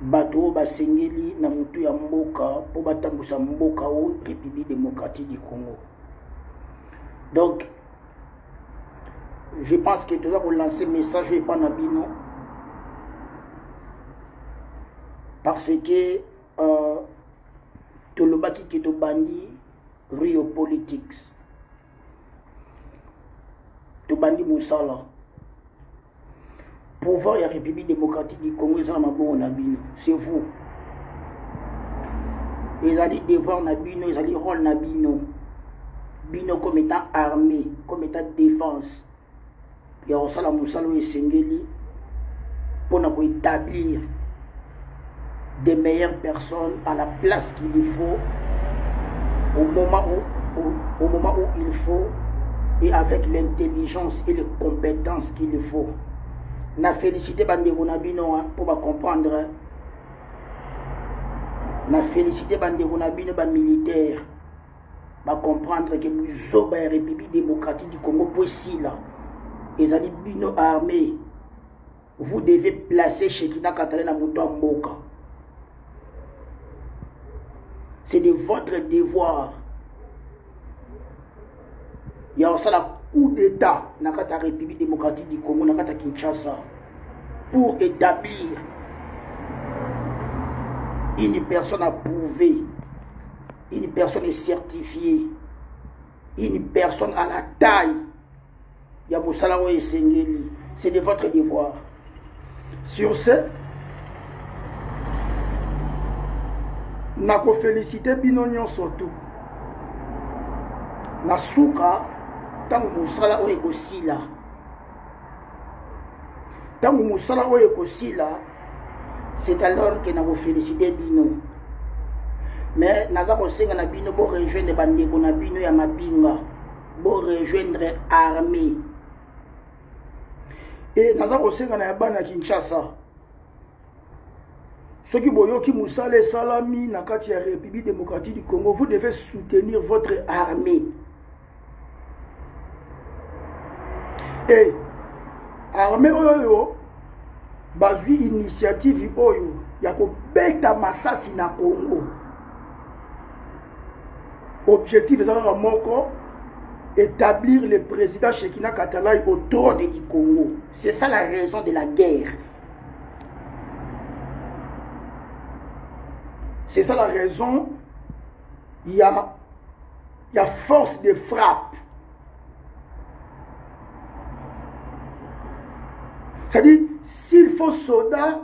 bato oyo basengeli na motu ya mboka mpo batambwisa mboka oyo république démocratique du congo donc je pense que toza kolancer message epa na bino parce que euh, tolobaki ke tobandi rio politics tobandi mosala pouvoir ya république démocratique du congo eza na mabongo na bino c'est vous ezali devoir na bino ezali rôle na bino bino comme étant armé comme état défense ya kosala mosala oyo esengeli mpo na koétablir des meilleures personnes à la place qu'il lui faut au moment où, au, au moment où il faut et avec l'intelligence et les compétences qu'il lui faut na félicité bandeko na bino mpo bacomprendre na félicité bandeko na bino bamilitaire bacomprendre ke buzoba ya république démocratique du congo mpo esila ezali bino armée vous devez placer shekina katale na moto ya mboka c'est de votre devoir ya kosala coup d'état na kati ya république démocratique du congo na kati ya kinshasa pour établir une personne approuvée une personne est certifiée une personne à la taille ya mosala oyo esengeli c'est de votre devoir sur ce nakofélicite bino nyonso tu na suka ntango mosala oyo ekosila ntango mosala oyo ekosila c'est alors ke nakofélicite bino mais naza kosenga na bino borejoindre bandeko na bino ya mabinga borejoindre armée e naza kosenga na ya bana kinshasa soki boyoki mosala esalami na kati ya république démocratique du congo vous devez soutenir votre armée e armée oyo oyo bazwi initiative oyo ya kobeta masasi na congo objectif eza kaka moko établir le président shekina katalai au trône du congo c'est ça la raison de la guerre C'est ça la raison. Il y a, il y a force de frappe. C'est-à-dire, s'il faut soda,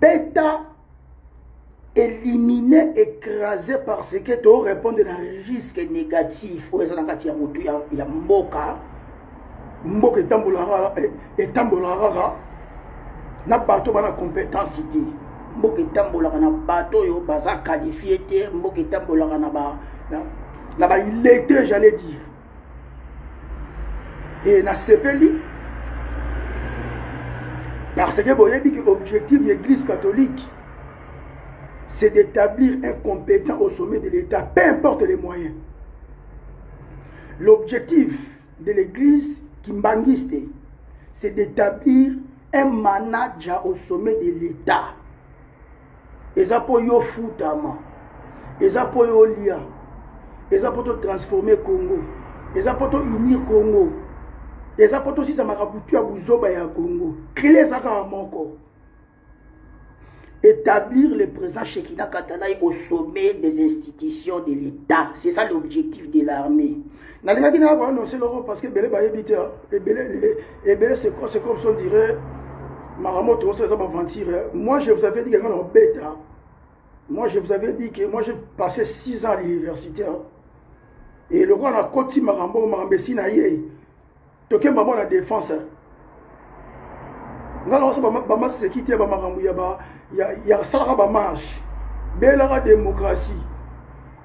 bêta, éliminer écraser parce que to répondre na risque négatif oyo eza na kati ya motu ya, ya mboka mboka etambolaka eh, etambolaka kaka na bato bana compétence te mboka etambolaka na bato oyo baza qualifie te mboka etambolaka na ba na, na ba illettré j'allais dire Et n'a sepeli. Parce que vous voyez que l'objectif de l'église catholique, c'est d'établir un compétent au sommet de l'État, peu importe les moyens. L'objectif de l'Église kimbangiste, c'est d'établir un manager au sommet de l'État. eza mpo yo futama eza mpo yo lia eza mpo totransforme congo eza mpo to unir congo eza mpo tosisa makabutu ya buzoba ya congo kile eza kaka moko établir le président Shekina Katanaï au sommet des institutions de l'État. C'est ça l'objectif de l'armée. nalingaki na yango anonse loko parce que ebele bayebi te ebele ebele c'est quoi c'est comme son dirait makambo tokosa eza baventure moi je vous avais dit kanga na obeta moi je vous avais dit que moi j'ai passé 6 ans à l'université et lokola nakoti makambo makambo esi na ye tokemba mwa na défense nga na oso bamaseki te bamakambo ya salaka bamarche belaka démocratie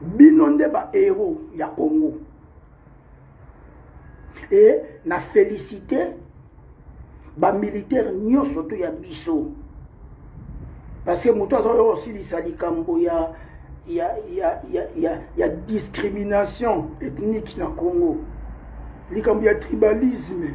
bino nde ba héros ya congo e na félicité bamilitaire nyonso to ya biso parce que moto aza oyo osilisa likambo ya ya, ya, ya, ya, ya discrimination ethnique na congo likambo ya tribalisme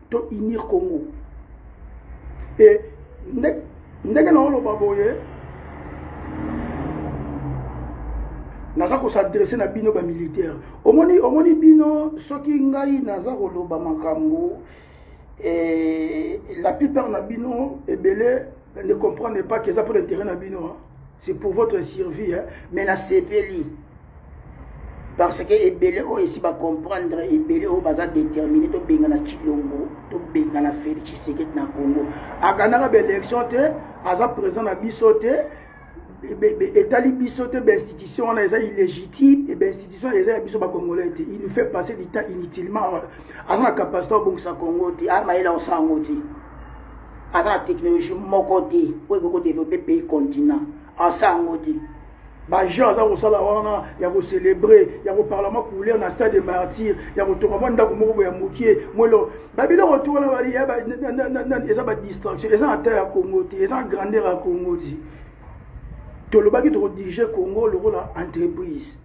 to unir congo e ndenge naoloba boye naza kosadresse na bino bamilitaire omoni omoni bino soki ngai naza koloba makambo e, la plupart na bino ebele ne comprendre pas que eza mpo na intérêt na bino hein? c'est pour votre survie hein? mais nasepeli parce que ebele oyo esi bacomprendre ebele oyo baza détermine tobengana cilongo tobengana félix tshisekedi na congo akanaka baélection te aza présent na biso te etali biso te bainstitution wana eza illégitime bainstitution eza ya biso bacongolais te il nous fait passer du temps inutilement aza na capacité obongisa congo te aza mayele aosa yango te aza na technologie moko te oyo ekoki kodeveloppe pays continent asa yango te bajean aza kosala wana ya kocelebre ya koparlama couleur na stade de martyr ya kotonga mwa ndako moko boya mokie mwelo babiloko tu wana baliya eza badistraction eza na ta ya congo te eza na grandeur ya congo ti tolobaki tokodirige congo lokola entreprise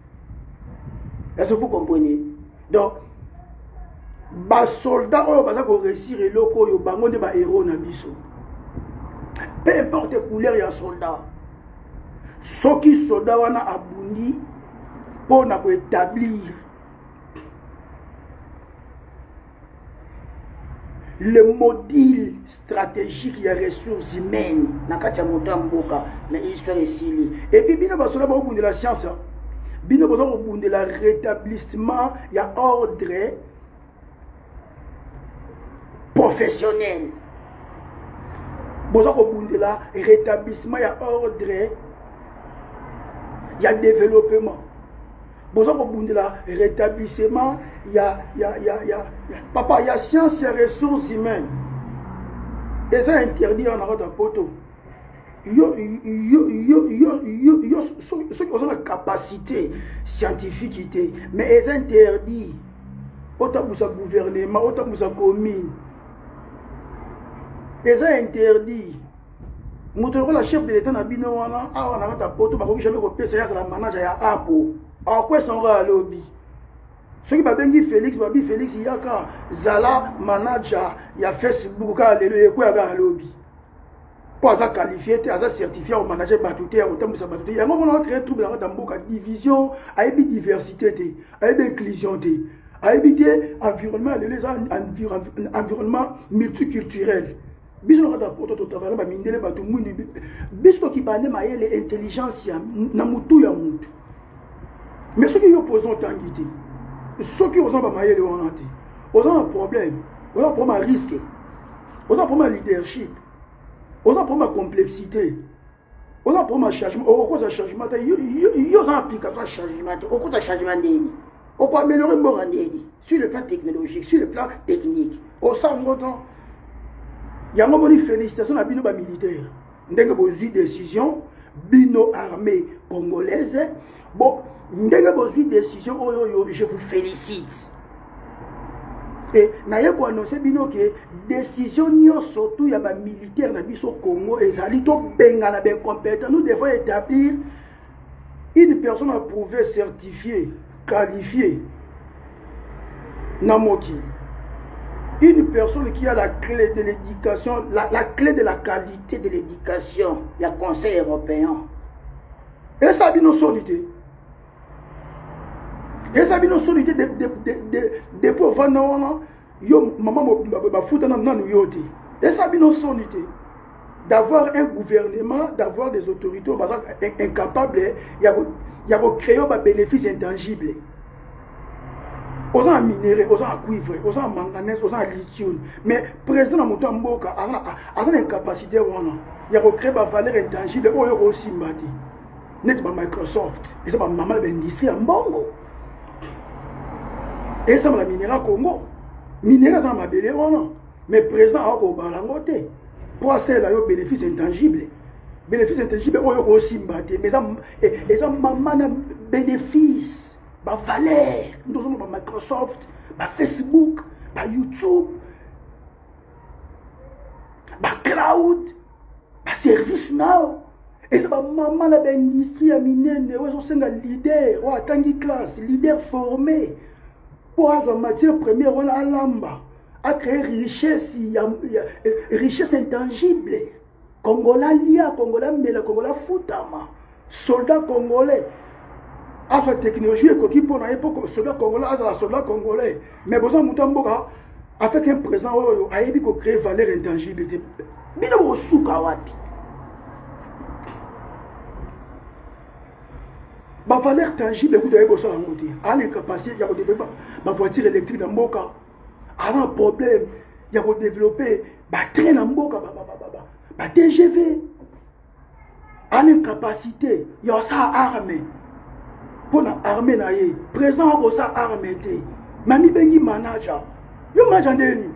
est-ce que vous comprenez donc basoldat oyo baza koreusir eloko oyo bango nde bahéros na biso peu importe couleur ya soldat soki soldat wana abundi mpo na koétablir le module stratégique ya ressources humaines na kati ya moto ya mboka na histoire esili epuis bino basoda bakobundela science bino boza kobundela rétablissement ya ordre professionnel boza kobundela rétablissement ya ordre ya développement boza kobundela rétablissement ya, ya, ya, ya, ya papa ya science ya ressources humaines eza interdit wana kati ya poto yo, yo, yo, yo, yo, yo soki oza na capacité scientifique te mais eza interdit otambusa gouvernement otambusa commune eza interdit moto lokola chef de l'etat na bino wana awa na kati ya poto bakoki jamai kopesa ye azala manaja ya apo akwesa yango ya lobi soki babengi félix babi félix yaka zala manaja ya facebook kaka lelo ekweya kaka lobi mpo aza qualifie te aza certifie ya komanaje bato te ya kotambwisa bato te yango mona ocree trouble yango ta mboka division ayebi diversité te ayebi inclusion te ayebi te environnement ya lelo eza environnement multiculturel biso na kati ya poto totravaya na bamindele bato mwindu biso tokibaa nde mayele intelligence ya na motu ya motu mais soki yo mpoza otangi te soki oza na bamayele wana te oza na problème oza na problème ya risque oza na problème ya leadership oza na problème ya complexité oza poma changement okoza changement te yo oza application ya changement te okoza changement ndeni oko améliorer mboka ndeni sur le plan technologique sur le plan technique osala ngo to yango moni félicitation na bino bamilitaire ndenge bozwi décision bino armée congolaise bon ndenge bozwi décision oyo oyo je vous félicite e naye koannonce bino ke décision nyonso tu ya bamilitaire na biso congo ezali tobengana baincompétent nous devons établir une personne approuvée certifiée qualifiée na mokili une personne qui a la clé de l'éducation la, la clé de la qualité de l'éducation ya conseil européen esa bino soni te esa bino soni te depo ovanda wana yo mama mobimba boye bafuta nanu nanu yo te esa bino soni te d'avoir un gouvernement d'avoir des autorités oyo baza incapable ya kocreo babénéfice intangible oza na minere oza na cuivre oza na manganese oza na lithium mais président na moto ya mboka aza na incapacité wana ya kocree bavaleur intangible oyo okosimba te neti bamicrosoft eza bamama na baindustrie ya mbongo esambala minera congo minere aza na mabele wana mais président awa kobala yango te mpo asalela yo bénéfice intangible bénéfice intangible oyo okosimba te mais eza mama na bénéfice ba valeur ndozoma ba microsoft ba facebook ba youtube ba cloud ba service now eza bamama na baindustrie ya minene oyo ezosenga leader oyo atangi classe leader formé mpo azwa matière première wana alamba acree richesse ya richesse intangible kongola lia kongola mela kongola futama soldat congolais azwa technologie ekoki mpo na ye mpo soldat congolais azala soldat congolais mais boza moto ya mboka avec un présent oyo ayebi kocree valeur intangible te bino bokosuka wapi bavaleur tangible kuta ye kosala yango te aana incapacité ya kodevelope bavoiture électrique na mboka aza problème ya kodevelope batrain na mboka batgv ana incapacité ya osala arme mpo na arme na ye président akosala arme te mamibengi manager yo manager ndeni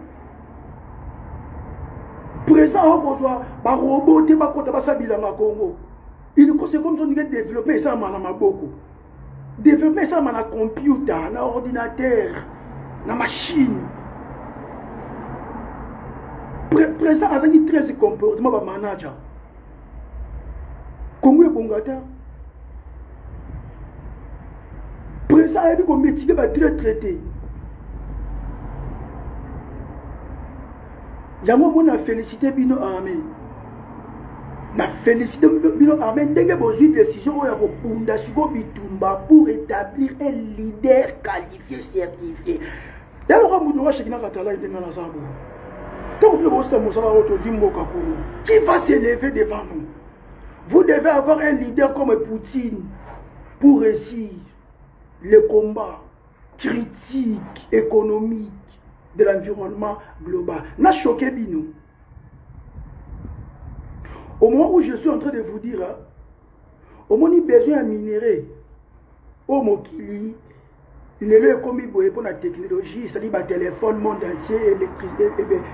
président akozwa barobo te bakota basala bilanga kongo il kose komi so ndenge develope esalama na maboko développement esalama na computer na ordinateur na machine président azalaki 13 comportement bamanager kongo ebonga te président ayebi kometide batraitre te yango mona félicité bino armée na félicité bino armée ndenge bozwi décision oyo ya kobunda siko bitumba pour établir un leader qualifié certifié yaloka moto oyo shekina katalai ndenge naza bo ntango bino bosala mosala oyo tozwi mboka kuna qui va se lever devant nous vous devez avoir un leader comme poutine pour réussir le combat critique économique de l'environnement global na choke bino au moment où je suis en train de vous dire hein, omoni besoin ya minere oyo oh, mokili lelo ekomi boye mpo na technologie esali batelefone monde entier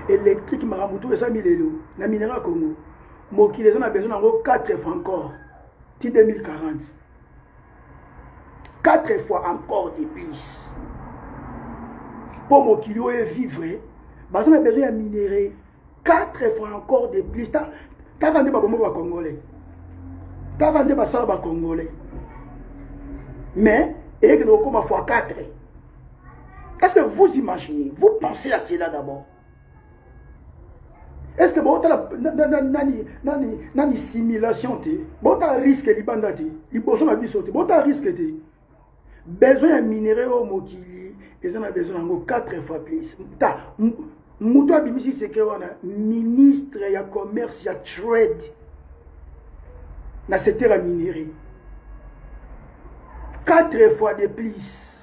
électrique makambo to esami lelo na minere ya congo mokili eza na besoin yango 4 francor ti 2040 quatre fois encore de plus mpo mokili oyo evivre baza na besoin ya minere quatre fois encore de plus taka nde babomba bacongolais taka nde basala bacongolais mais eyekende kokoma fois 4 est ce que vous imaginez vous pensez à cela d'abord est ce que botala nani nani nani simulation te botala risque libanda te liboso na biso te botala risque te besoin ya minerai oyo mokili eza na besoin yango 4 fois plus ta moto abimisi secret wana ministre ya commerce ya trade na secteur ya minerai 4 fois de plus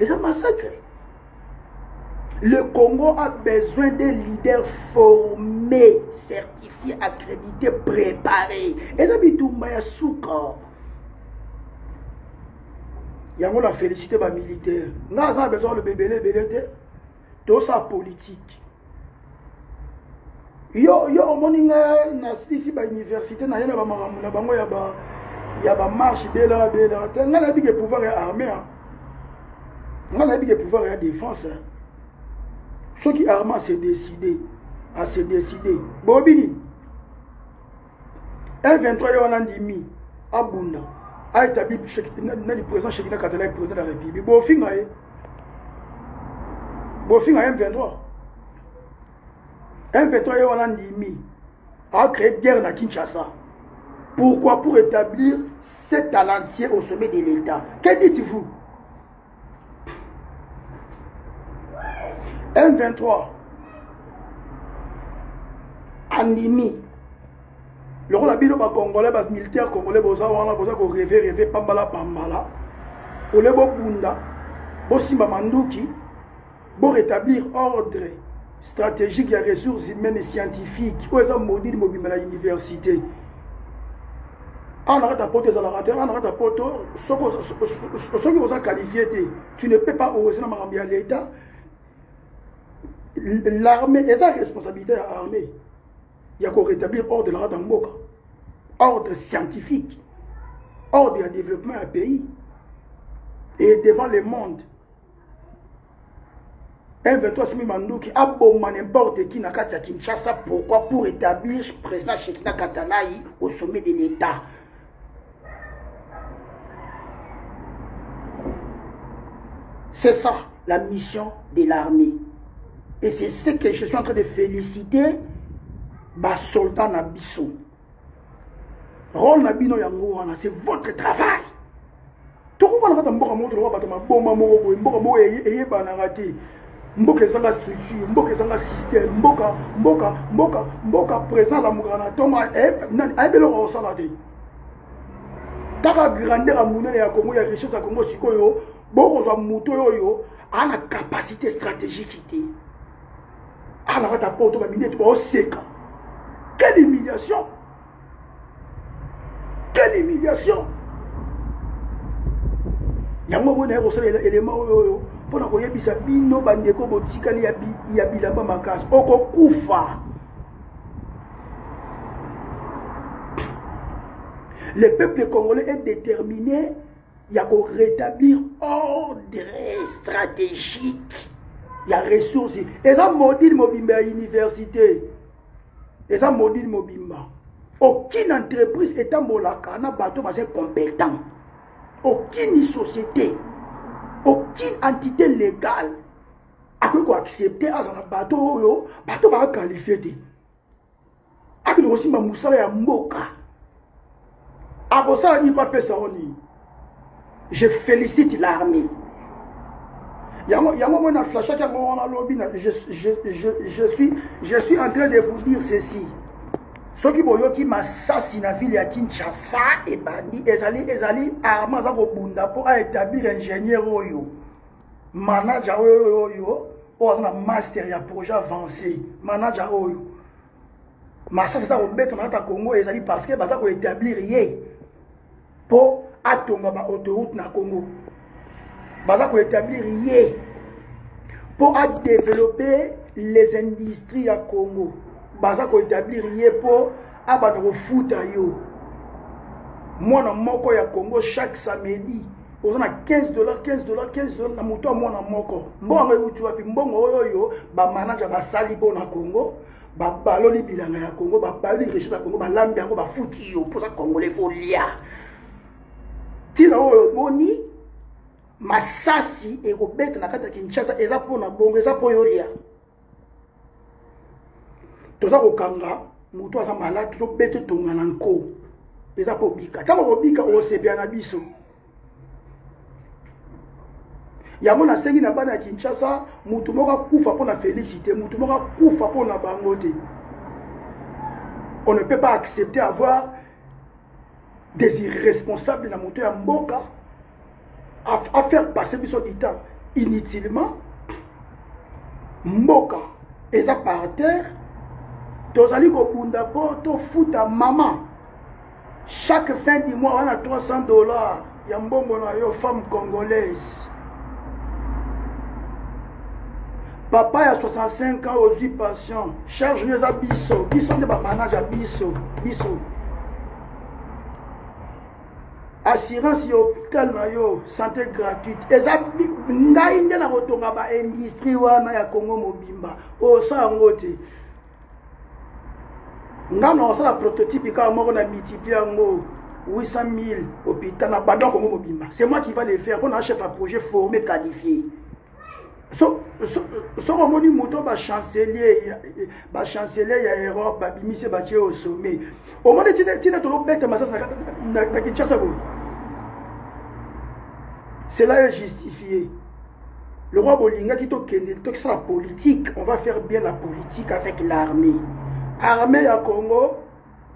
eza massacre le congo a besoin des leaders formés certifiés accrédités préparés eza bitumba ya suka yango na félicité bamilitaire nga aza na besoin aloba ebele ebele te tosa politike yo yo omoni nga nasilisi bauniversité naye na bamakambo na bango ya ba ya bamarche bela bela te nga nayebi ke pouvoir ya armée nga nayebi ke pouvoir ya défense soki armée se décide ase décide bobi nini M23 ye wana andimi abunda aetabi nani président shekina katala ye président de la république bofinga ye bofinga M23 M23 ye wana andimi acrée guerre na Kinshasa pourquoi pour établir cet talentier au sommet de l'État que dites-vous M23 andimi lokola bino bacongolais bamilitaire congolais boza wana boza koreve reve pambala pambala ole bobunda bosimba manduki Pour rétablir ordre stratégique des ressources humaines et scientifiques oyo eza modile mobimba na université awa na kati ya poto ezalaka te awa na kati ya poto soki oza qualifie te tu ne peux pas ose na makambo ya l'état l'armée eza responsabilité ya armée ya korétablir ordre na kati ya mboka ordre scientifique ordre ya développement ya pays et devant le monde M23 asimi manduki aboma n'importe qui na kati ya Kinshasa pourquoi pour établir président Shekina Katanayi au sommet de l'État C'est ça la mission de l'armée. Et c'est ce que je suis en train de féliciter bas soldats na biso. role na bino yango wana c'est votre travail tokoka na kata mboka moko toloka bato maboma moko boye mboka moko eyebanaka te mboka ezanga structure mboka ezanga système mboka mboka mboka mboka présent alamukaka na ntongo ayebi eloko akosala te kaka grandeur ya monene ya congo ya richesse ya congo sikoyo bokozwa moto oyo ana capacité stratégique te Ah, la rata poto, ma minette, au sec. Quelle humiliation Quelle humiliation yango omoni aye kosala elema oyo oyo mpo na koyebisa bino bandeko botikali ya bilamba makasi okokufa le peuple congolais est déterminé ya ko rétablir ordre stratégique ya ressources eza module mobimba ya université eza module mobimba aucune entreprise etambolaka na bato baza compétent aucune société aucune entité légale akoki koaccepte aza na bato oyo bato baakalifie te akende kosimba mosala ya mboka akosala nini mpo apesa yango nini je félicite l'armée yango yango moi na flashaki yango wana lobi na je, je, je, je, suis, je suis en train de vous dire ceci soki boyoki masasi na ville ya kinshasa ebandi ezali ezali arme aza kobunda mpo aétablir ingénieur oyo manager oyo oyo oyo aza na master ya projet avancé manager oyo masasi eza kobeta na kati ya congo ezali parce que baza koétablir ye mpo atonga baautoute na congo baza koétablir ye mpo adeveloppe les industries ya congo baza koétablir ye mpo abanda kofuta yo mwana moko ya congo chaque samedi oza na 15 dollar 15 dollar 15 dollar na moto ya mwana moko mbongo yango euti wapi mbongo oyo oyo bamanaja basali mpo na congo babaloli bilanga ya congo babaloli richesse ya congo balambi yango bafuti yo mpoza congolais folia ntina oyo omoni masasi ekobeta na kati ya kinshasa eza mpo na bongo eza mpo yolia toza kokanga moto aza malade tozobete tonga na nko eza kobika ntango kobika okosepela na biso yango nasengi na bana ya kinshasa motu moko akufa mpo na félix te motu moko akufa mpo na bango te on ne peut pas accepter avoir des irresponsables na moto ya mboka à, à faire passer biso du temps inutilement mboka eza par terre tozali kobunda mpo tofuta mama chaque fin du mois wana 300 dollars ya mbongo na yo femme congolaise papa ya 65 ans ozwi patient charge no eza biso biso nde bamanage ya biso biso assurance ya hôpital na yo santé gratuite eza ngai nde na kotonga baindustrie wana ya congo mobimba osala yango te ngai na kosala prototype kaka moko na multiplie yango 800 000 hôpital na banda congo mobimba c'est moi qui va le faire mpo na chef ya projet formé qualifié soki omoni moto bachancelier bachancelier ya europe babimisi batie au sommet omoni ntina tokobeta masasi na kinshasa boye cela est justifié le roi bolingaki tokende tokisala politique on va faire bien la politique avec l'armée armée ya congo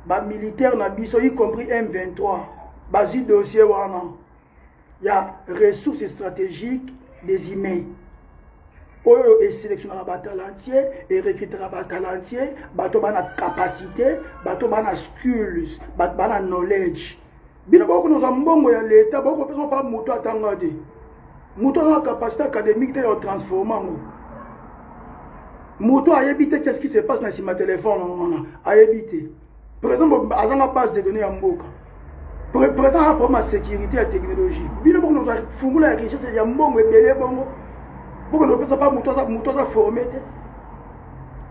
bamilitaire na biso y compris m23 bazwi dossier wana ya ressources stratégiques des humains oyo eselectionnaka batalentie erecrutaka batalentie bato bana capacité bato bana skills bato bana knowledge bino bokokona ozwa mbongo ya leta bokopesa mpa moto atanga te moto azana capacité académique te ya otransforme yango moto ayebi te qu'est ce qui se passe na nsima telefone wana ayebi te président azanga base de données ya mboka président aza problème ya sécurité ya technologie bino boko nozwa fungula ya richesse ya mbongo ebele bongo boko nopesa mpa moto aza forme te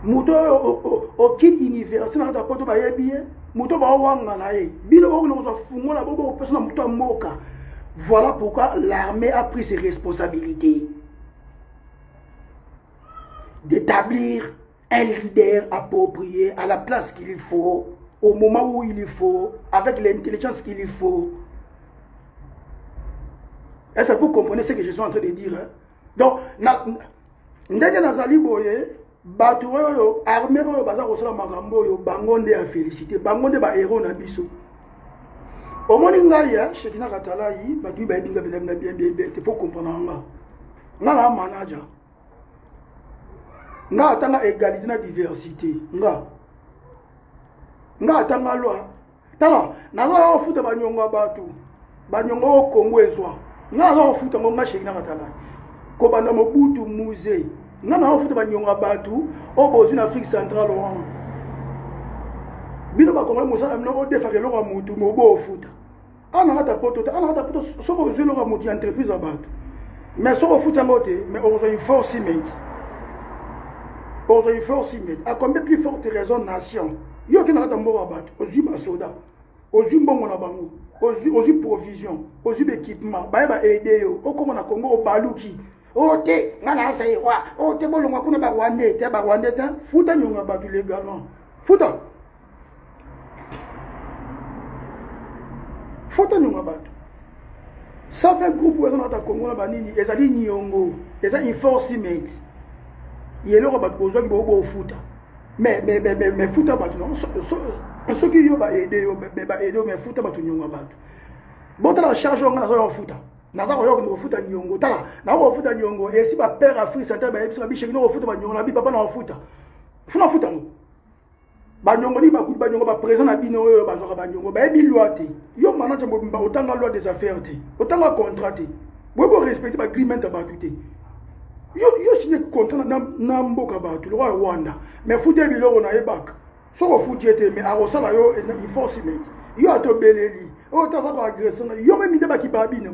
moto oyo okite université na kati ya poto bayebi ye moto baowanga na ye bino boko nokozwa fungola bo bokopesa na moto ya mboka voilà pourquoi l'armée a pris ses responsabilités d'établir un leader approprié à la place qu'il faut au moment où il faut avec l'intelligence qu'il faut est ce que vous comprenez ce que je suis en train de dire hein? donc na, ndenge nazali boye bato oyo arme oyo baza kosala makambo oyo bango nde ya félicité bango nde bahéro na biso omoni ngai ya shekina katalai bato bayebi nga bilabi na bien bien bien te mpo comprendre nga nga na manager nga ata nga égalité na diversité nga nga ata nga lwa tala nazala ofuta banyongo ya bato banyongo oyo kongo ezwa nga naza ofuta ngo nga sheki na matala kobanda mobutu musee nga naza ofuta banyongo ya bato oyo bozwi na afrique centrale wana bino bakongole mosala bino odefaka eloko ya motu mobo ofuta awa na kati ya poto te awa na kati ya poto soki ozwi eloko ya moto ya entreprise ya bato mais soki ofuti yango te mais okozwa enforcement okozwa enforcement a combien plus forte raison nation yo okenda kati ya mboka ya bato ozwi basoda ozwi mbongo na bango ozwi provision ozwi baekipement baye baede yo okoma na congo obaluki o oh, te nga na asa ye wa o oh, te bolongwa kuna barwande te barwande te futa nyongo ya bato legalement futa fo tonionga bato safe groupe oyo eza na kata kongo na banini ezali niongo eza enforcement ya eloko bato bozwaki boyo bofuta me futa bato soki yo baede yo baede yo me futa bato niongo ya bato botala charge onga naza yofuta naza koyoka kende kofuta niongo tala naza kofuta niongo esi bapere afrique central bayebisaka bisheki nokofuta baniongo na bi papa na kofuta funa futa yango banyongo nini bakuti banyongo baprésent na bino oyo bazwaka banyongo bayebi loi te yo manaje mobimba otanga loi des affaires te otanga contrat te boyebi orespecte baagreement ya bato te yo yo signe contrat na, na mboka bato lokola rwanda mais futi ye biloko na ye baka soki ofuti ye te mais akosala yo enforcement yo atobeleli oyo taza koagrese na yo memi nde bakipaa bino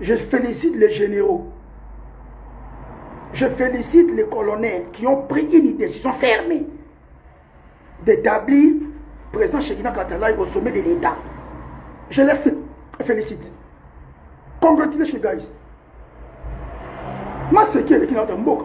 je félicite les généraux je félicite les colonels qui ont pris une décision fermée d'établir président Chekina Katalaï au sommet de l'État. Je les félicite. congratulation guys maseki eleki na bato ya mboka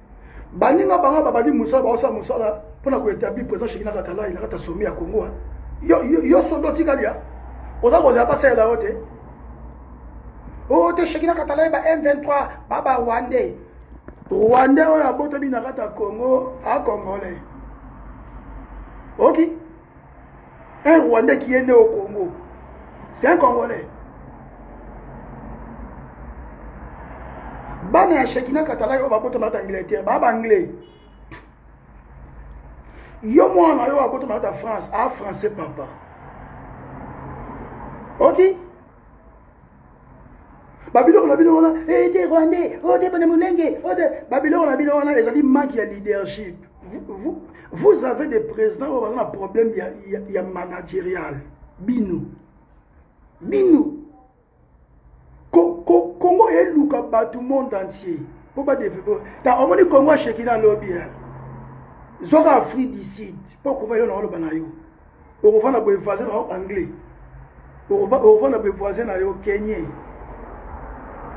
baninga bango babandi mosala baosala mosala mpo na koetablir président sheki na katalai na kati ya somi ya congo yo sondo otikali ya oza kozala basalela yo te o oh, te sheki na katalai ba m23 ba ba rwandais rwandais oyo abotami na kati ya congo acongolais oki okay. un rwandais qui est né au congo c'est un congolais bana ya shekina katalai oyo babotama ata angleterre baa baanglais yo mwana yo abotama ata france a français papa oki okay? babiloko na bino wana ete eh, rwandais ote oh, bana molenge ote oh, babiloko na bino wana ezali manque ya leadership vous, vous avez des présidents oyo baza na problème ya, ya, ya managerial bino bino kongo eluka bato monde entier mpo badevelope ta omoni kongo asheki na lobi zoka afrique du sud mpo okoma elona oloba na yo okovanda boye voisin na yo anglais okovanda boye voisin na yo kenien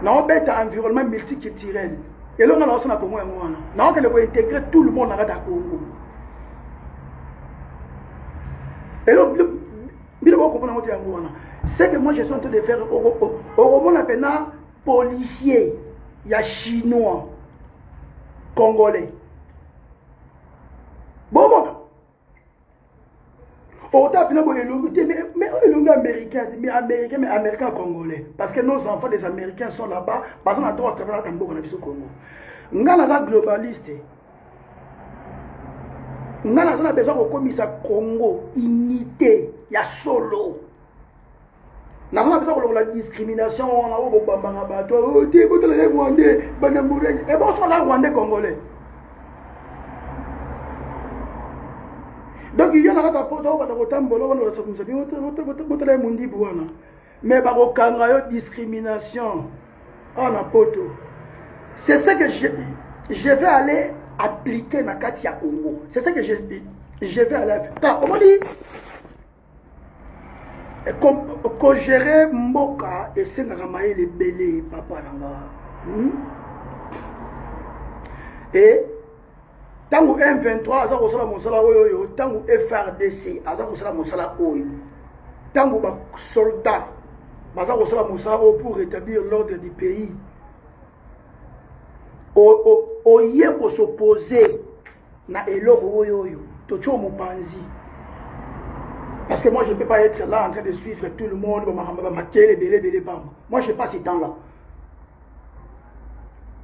naobeta environnement multiculturel elonga naoso na kongo yango wana naokende kointegre tout le monde na kati ya kongo elo bino bokomona yango te yango wana ce que moi je suis en train de faire okomona mpena policier ya chinois congolais bomona ota pina boye elongi te mais oyo elongi américain te mais américain mais américain congolais parce que nos enfants des américains sont là-bas baza na droit travaillaka na mboka na biso congo ngai naza globaliste ngai naza na besoin kokomisa congo unité ya solo naza na biso kolokola discrimination wana oyo kobambanga bato oh, te botala ye rwandais banamurenge ebosala eh, rwandais congolais donc yo na kaka poto oyo banda kotambola wana olasakomisa bino botala ye mondibu wana mais bakokanga yo discrimination awa na poto c'est ça que je, je vais aller appliquer na kati ya congo c'est ça que je, je vais aller faire omoni kogere mboka esengaka mayele ebele papa na nga hmm? e ntango m23 aza kosala mosala oyo oyo ntango frdc aza kosala mosala oyo ntango basoldat baza kosala mosala oyo pour rétablir l'ordre du pays oye kosoposer na eloko oyo oyo totsho mopanzi parce que moi je ne peux pas être là en train de suivre tout le monde bamakambo bamakele ebele ebele pamba moi je pas ce temps là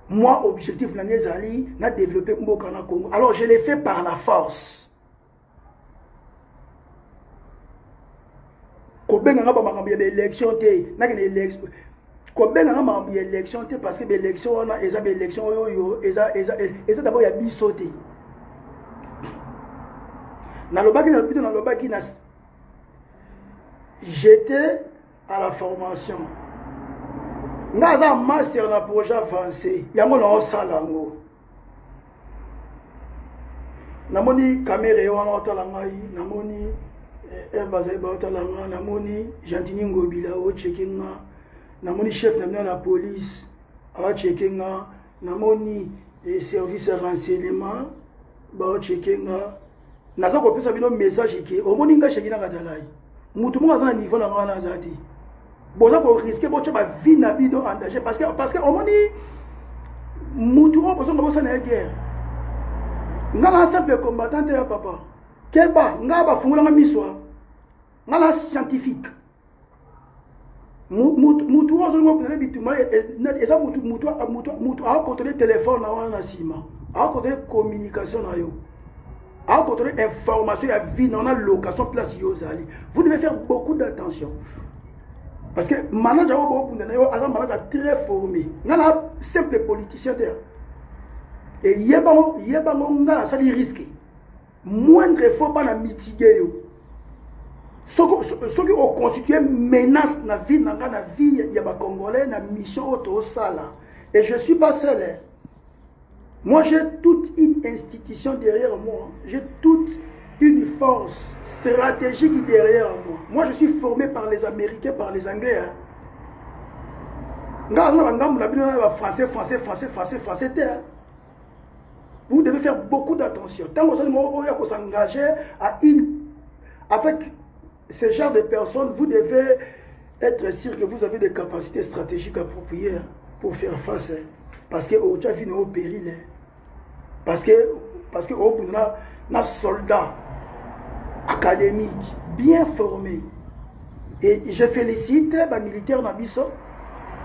moi objectif na ngai ezali na développer mboka na congo alors je le fais par la force kobenga nga bamakambo ya baélection te nakende élection kobenga nga makambo ya élection te parce que baélection wana eza baélection oyo oyo eza, eza, eza dabord ya biso te nalobaki na bito nalobaki na j'étais à la formation nga aza master na projet avancé yango naosala yango namoni kamere ye wana otala ngai namoni eh, eve azali baotala nga namoni gentini ngobila ocheke nga namoni chef na bino na police aocheke nga namoni eh, service ya renseignement baocheke nga naza kopesa bino message ke omoni nga shekina kadalai motu moko aza na niveau na nga wana aza te boza koriske botya bavie na bino en danger parce que, parce que omoni motu oyo bozonga bosana ya guerre nga na simple combattant te ya papa keba nga bafungolanga miso nga na scientifique mutu oyo azolinga kopesana bitumba eza mutu akontole telefone na wana na nsima akontole communication na yo akontole information ya vie na wana location place yo ozali vous devez faire beaucoup d'attention parce que manager oyo bokokunda na yo aza manager très formé nga na simple politicien te eyebango nga nasali risque moindre effort bana mitige yo soki oconstitue menace na vie na ngai na vie ya bacongolais na mission oyo tosala et je suis pas seul hein. moi j'ai toute une institution derrière moi j'ai toute une force stratégique derrière moi moi je suis formé par les américains par les anglais hein. ngai anga bangambo na bino na bafrançais français français français français te hein. Vous devez faire beaucoup d'attention. Tant que vous s'engager à une... Avec ce genre de personnes, vous devez être sûr que vous avez des capacités stratégiques appropriées pour faire face. Hein. Parce que au vu au péril parce que parce que au na soldat académique bien formé et je félicite les bah, militaires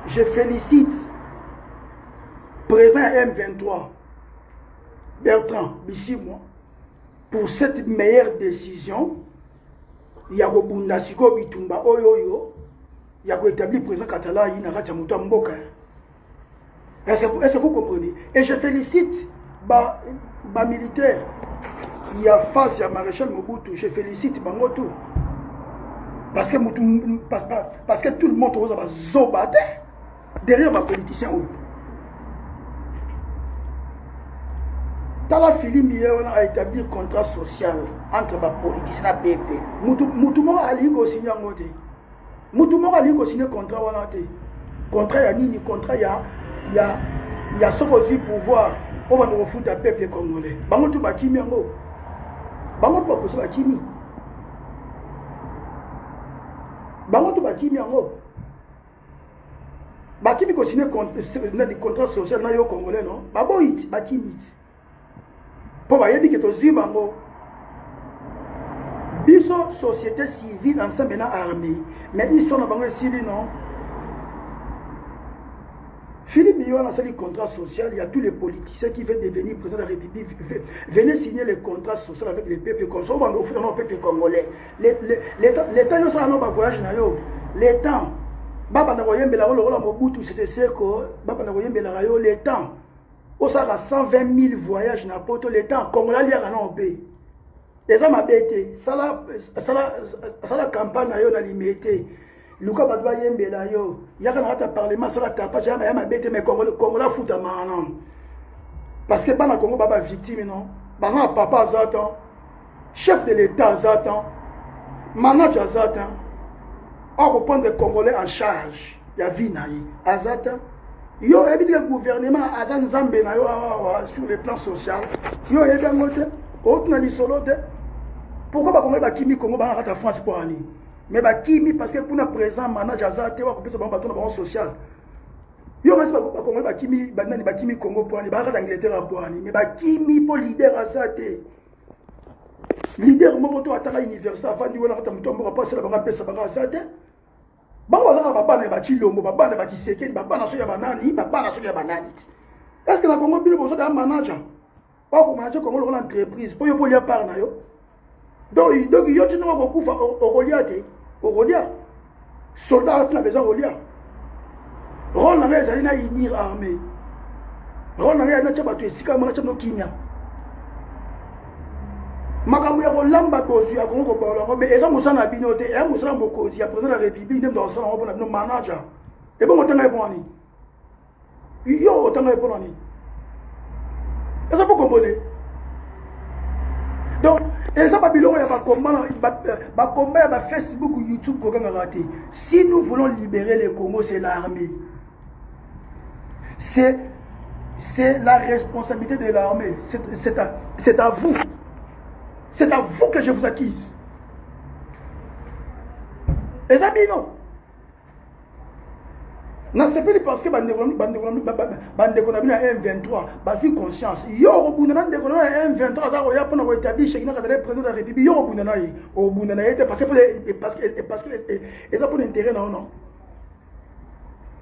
je félicite président ya m23 bertrand bisimwa pour cette meilleure décision ya kobunda sikoyo bitumba oyo oyo ya koétablir président katalayi na kati ya moto ya mboka est-ce que vous comprenez et je félicite bamilitaire ba ya face ya maréchal mobutu je félicite bango tout parce que, parce que tout le monde tokozwa bazoba te derrière ba politicien oyo tala filimi ye wana aétablir contrat social entre bapoliticien na pp mutu moko alingi kosigne yango te mutu moko alingi kosigne contrat wana te contrat ya nini contrat ya ya ya soki ozwi pouvoir oyo bando kofuta peuple congolais bango tu bakimi yango bango tu bakosi bakimi bango tu bakimi yango bakimi kosine nani contrat social na yo congolais no baboyi ti bakimi ti mpo bayebi ke tozwi bango biso société civile ensemble na armée mais histoire na bango esili no Philippe Millon a fait le contrat social, il y a tous les politiciens qui veulent devenir président de la République, venez signer le contrat social avec les peuples comme ça, on va offrir nos peuples congolais. le temps yosala no bavoyage na yo le temps babanda koyembela yo lokola mobutu sese seko babanda koyembelaka yo le temps osalaka 120 000 voyage na poto le temps kongola aliaka nao mpe eza mabe te sala campagne na yo na limee te luka bato bayembela yo yaka na kati ya parlement asala tapage ya maya mabe te mais kongola afuta maana parce que bana kongo ba bavictime non baza na papa aza tan chef de l'état aza tan manaje aza tan akoprendre congolais en charge ya vie na ye aza tan yo oyebi teke gouvernement aza nzambe na yo awawa sur le plan social yo oyebi yango te outi na lisolo te pourkoi bakongoli bakimi kongo banga kata france mpo ya nini mais bakimi parce que kuna présent manage aza te wakopesa bango bato na bango social yo ngasi bakongoli bakimi banani bakimi congo poani baaka na angleterre ya poani mais bakimi mpo leader aza te leader moko to ataka université avandi wana kata moto ya mboka mpo asala bango apesa bango aza te bango baza na babana ya bacilombo babana ya bakisekeli babana soki ya banani babana soki ya banani est ce que na congo bino bozodaya manager okomanace kongo lokola entreprise oyo mpo olia part na yo donc yo ti ndenge okokufa okolia te okolia soldat wana tuna besoin kolia role na ngai ezali na unir armée role na ngai ezali natya bato esika moko natya bino kimia makambo ya kolamba tozwi ya kongo kobalola yango me eza mosala na bino te eya mosala mokonzi ya président ya république nde moto akosala yango mpona bino manager ebongo ntanga ebongo nini yo otanga ye mpona nini eza po kombone donc eza babiloko ya bakomba bakomba ya bafacebook youtube kokangaka te si nous voulons libérer le congo c'est l'armée c'est c'est la responsabilité de l'armée c'est à, à vous c'est à vous que je vous accuse eza bino nasepeli parce que bandeko na bino ya m23 bazwi conscience yo okobunda na ndeko na ya m23 aza koya mpona koétablir chekina kazala ye président de la république yo okobunda na ye okobunda na ye te parce que eza mpona intérêt na yo non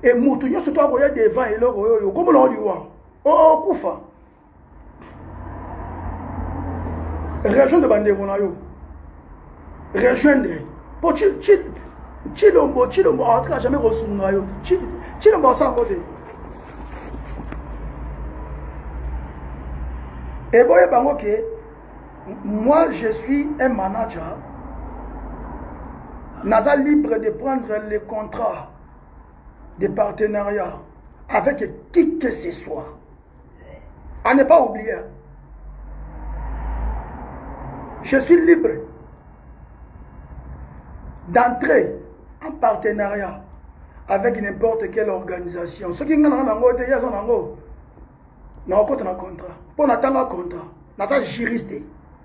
e motu nyonso to akoya devant eloko oyo okomona o liwa okufa rejoindre bandeko na yo rejoindre mpo chilombo chilombo atika jamais kosunga yo chilombo asala yango te eboye bango ke moi je suis un manager naza libre de prendre les contrats de partenariat avec qui que ce soit à ne pas oublier je suis libre d'entrer en partenariat avec n'importe quelle organisation soki nga nanga nango te ye aza nango nakokota na contrat mpo natanga contrat naza juriste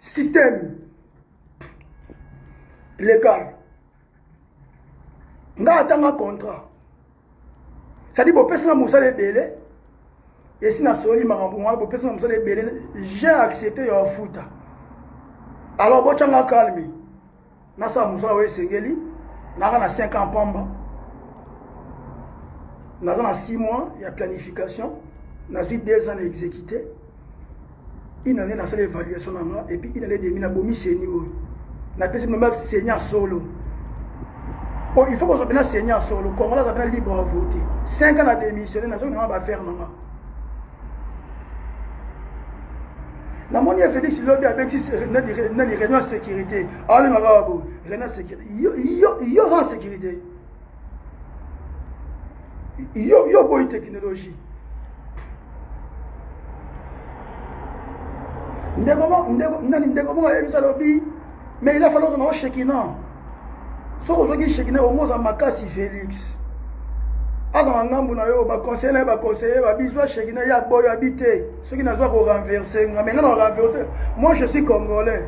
système legal nga atanga contrat sadi bopesanga mosala ebele esi nasoli makambo wana bopesanga mosala ebele j'ai accepté ya bafuta alors botyanga calme nasala mosala oyo esengeli naza na 5 ans pamba naza na 6 mois ya planification nazwi 2 ans na exécuté une année nasala évaluation na nga epuis une année demi nabomi seni oyo napesi mama seni ya solo po il faut kozwa mpena seni ya solo congolais aza mpena libre ya vote 5 ans na démissionne nazongi nanga baaffaire nanga namoni ya félix lobi abekisi nani réunion ya sécurité aolinga kaka bo réunion ya sécurité yo oza na sécurité yo yo boyi technologie ndeko nani ndeko moko ayebisa lobi mais il a fallu ozana oshekina soki ozoki shekina ongo oza makasi félix aza na ngambu na yo baconseille na ye baconseille babizwa shekina ye aboyo abi te soki nazwa korenverse nga me nga na korenverse moi je suis congolais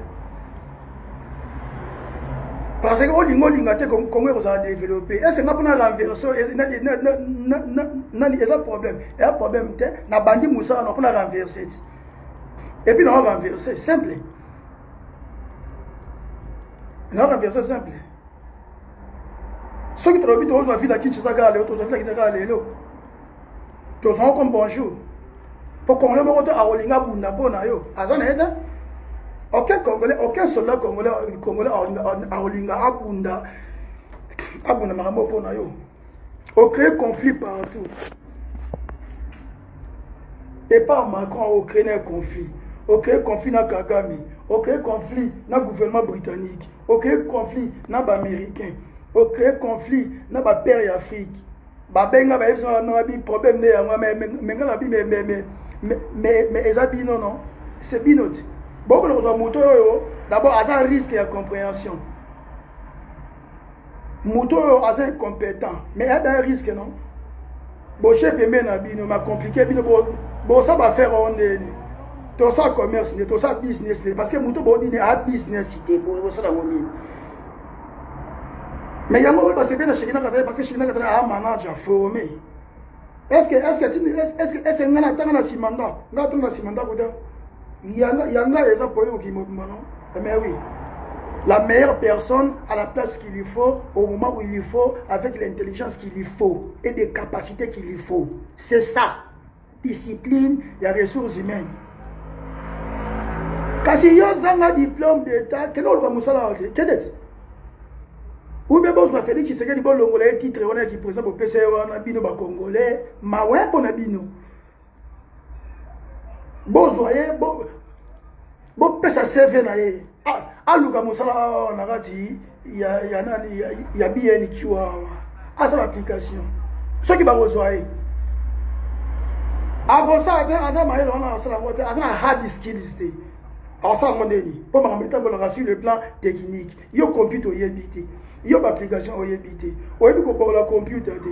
parce que olinga olinga te kongo ekozala développe ese nga mpona renverse nani eza problème eza problème te nabandi mosala na mpona renverse epuis na renverse simple nayo na version simple soki tolobi tozwa vila kinshasa kaka lelo tozwa vila kinshasa kaka lelo tozwango comme bonjour mpo congolais moko te akolinga bunda mpo na yo aza na ye te aucun congolais aucun soldat congolais congolais akolinga abunda abunda makambo mpo na yo au créer conflit partout et par macron au créer un conflit au créer conflit na kagame au créer conflit na gouvernement britannique au créer conflit na baaméricain au créer conflit na bapère ya afrique babenga bayebisa na bi problème nde yango menga na bi me eza bino non c'est bino ti bokola kozwa moto oyo d'abord aza risque ya compréhension moto oyo aza incompetent mais ya da risque non boje pembe na bino macomplike bino bosa bafere oyo ndeni tosala commerce nde tosala business nde parce que moto boodine a business te bosala ngo nini mais yango oyo basepeli na shekinaka tale parce que shekinaka tale a manager formé eske eske tini eske eske nga natanga na nsima nga nga atanga na nsima ndako te yanga eza poli kokima obima no mais oui la meilleure personne à la place qu'il lui faut, au moment où il lui faut, avec l'intelligence qu'il lui faut et des capacités qu'il lui faut. C'est ça. Discipline, il y a ressources humaines. Kasi yo zanga diplôme d'état, quel est le musala Quel est ube bozwa feli tshisekedi bolongola ye titre wana ya kipresa bopesa ye wana bino bacongolais mawe mpo na bino bozwa ye bopesa cv na ye aluka mosala awa na kati ya nani ya bnq awa asala application soki bakozwa ye akosala te aza mayele wana asala yango te aza na hard skills te asala ngo ndeni mpo makambo etambolaka sur le plan technique yo computa oyebi te yo baapplication oyebi te oyebi kobokola computa te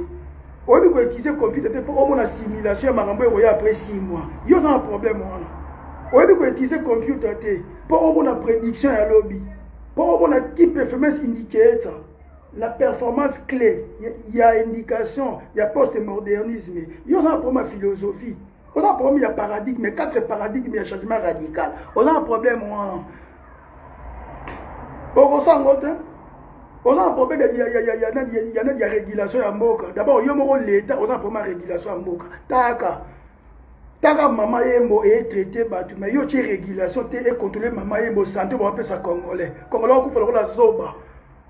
oyebi koekize computa te mpo omona simulation ya makambo ekoya après 6 mois yo oza na problème wana oyebi koekize computa te mpo omona prédiction ya lobi mpo omona ki performance indicator la performance clé ya indication ya post modernisme yo oza na problème ya philosophie oza na problème ya paradigme quatre paradigme ya changement radical oza na problème wana okosala ngo te oza na problème ya nani ya régulation ya mboka d'abord yo moko leta oza na problème ya régulation ya mboka taka taka mama yembo etraite bato mais yo tie régulation te econtrole mama yembo sante bawapesa congolais congolais wakufa lokola zoba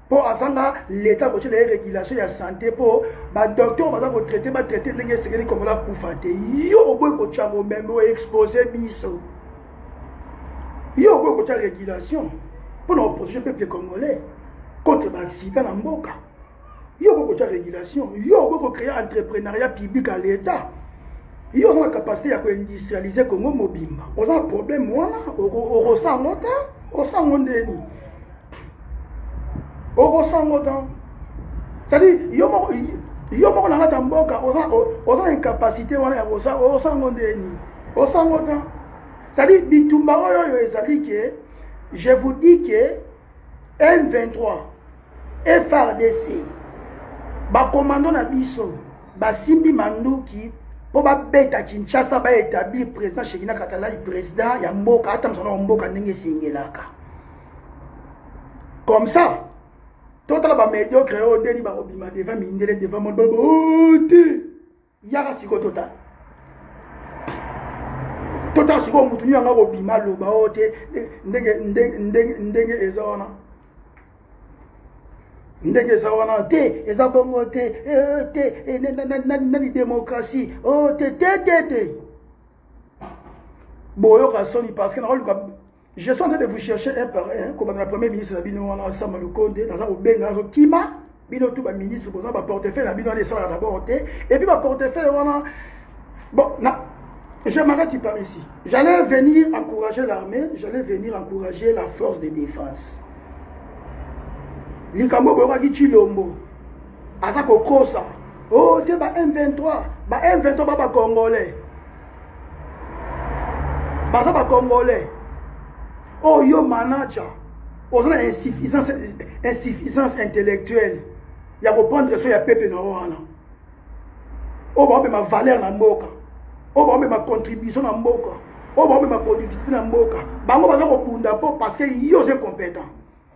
mpo azanga leta akotyela ye régulation ya santé mpo badokter oyo baza kotraite batraite ndenge esengeli kongola kufa te yo oboyi kotya momeme oyo expose biso yo oboyi kotya régulation mpo na oprotéger peuple congolais contre baaksida na mboka yo oboyi kotya régulation yo oboyi kocréer entreprenariat public ya l'état yo oza na capacité ya koindustrialize congo mobimba oza na problème wana okosango te osango ndeni okosango tan cetadire yo moko yo moko na kati ya mboka oza na incapacité wana ya osango ndeni osango tan cetadire bitumba oyo oyo ezali ke je vous dis ke m23 frdc bakomando na biso basimbi manduki mpo babeta kinshasa baétablir président shekina katalai président ya mboka atambusa na mboka ndenge esengelaka comme ça totala bamédiocre oyo ndeni bakobima devant mindele devant mondolobo oh, te yaka sikoyo totala totala sikoyo motu nini yanga kobima loba oyo oh, te ndenge eza wana ndenge eza wana te eza bongo te eh, te eh, na lidémocratie o oh, te te te te boyoka soni parce que nakoluka je suis en train de vous chercher un par un kobanda na premier ministre na bino wana sama lukonde naza kobenga azokima bino tu baministre boza baportefeuille na bino wana esalaka dabord te epuis baportefeuille wana bon na je m'arrête par ici j'allais venir encourager l'armée j'allais venir encourager la force de défense likambo boyokaki tshilombo aza kokosa o oh, te ba m23 ba m23 ba bacongolais baza ba congolais oyo oh, yo manager oza na insuffisance, insuffisance intellectuelle ya koprendre so ya pepe na wana oyo baomema valeur na mboka oyo baomema contribution na mboka oyo baomema productivité na mboka bango baza kobunda mpo parce que yo oza incompetent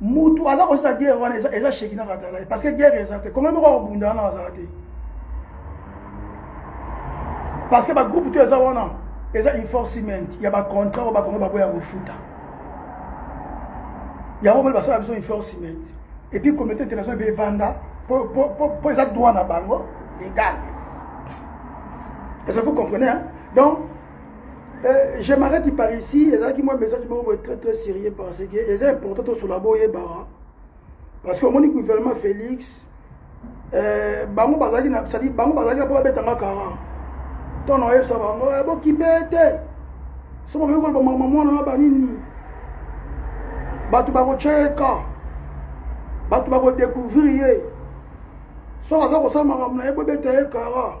mutu aza kosala guerre wana eza, eza sheki na katala parce que guerre eza te kongoli moko akobunda wana bazala te parce que bagroupe to eza wana eza enforcement ya bacontrat oyo bakongo baboya kofuta yango moni basala biso enforcement epuis comité international bevanda mpo eza droit na bango legal est ce que vous comprenez hein? donc Euh, je m'arrête par ici ezalaki mwa message moko boye très très sérieux parce que eza important tosolola boyebaka parce que omoni gouvernement félix euh, bango bazalaki na sadi bango bazalaki mpo babetanga kara to na oyebisa bango eh, bokipe te soki okoki koloba mama mwana na banini bato bakotya ye ka bato bakodecouvrir ye soki aza kosala makambo na ye bobeta ye kara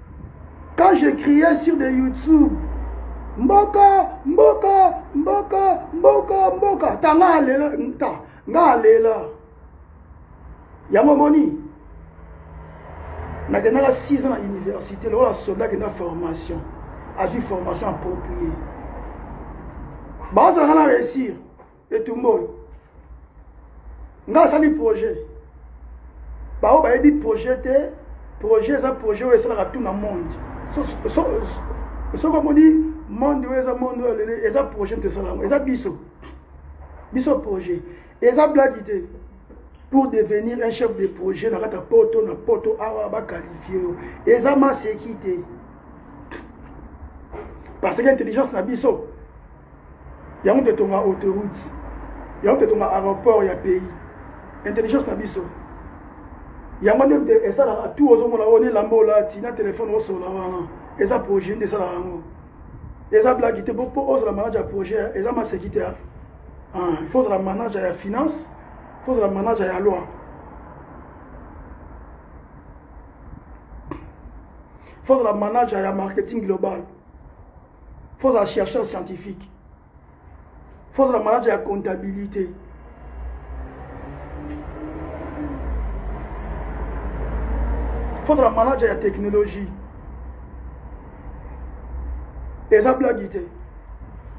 quand je criais sur de youtube mboka mboka mboka mboka mboka ta nga alela ta nga alela yango omoni nakendaka 6 ans na université lokola soldat akenda formation azwi formation appropriée bazalaka na réussir etumba oyo ngai asali projet baoyo bayebi projet te projet eza projet oyo esalaka tout na monde soki omoni monde oyo eza monde oyo lele eza projet moto esala yango eza biso biso projet eza blaki te pour devenir un chef de projet na kati ya poto na poto awa baqualifie yo eza maseki te parce que intelligence na biso yango totonga autoroute yango totonga aéroport ya pays intelligence na biso yango nde esalaka tu ozomona oyo nelamba olati na telefone osola wana eza projet nde esalaka yango eza blagi te mpo ozala manager ya projet eza maseki te ah, il faut ozala manager ya finance il faut ozala manager ya loi il faut ozala manager ya marketing global faut ozala chercheur scientifique faut ozala manager ya comptabilité faut ozala manager ya technologie eza blagi te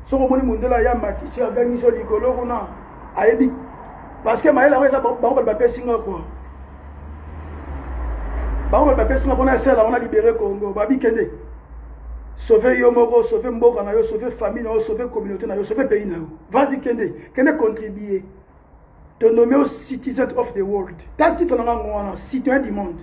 soki omoni mondele aya makisi agangisi yo likolo kuna ayebi parce que mayele yango eza bango bato bapesi nga kua bango bato bapesi nga mpona esala wana libere congo babikende sauve yo moko sauve mboka na yo sauve famille na yo sauve communauté na yo sauve pays na yo vasi kende kende contribue tonome yo citizen of the world ta titre na ngango wana citoyen du monde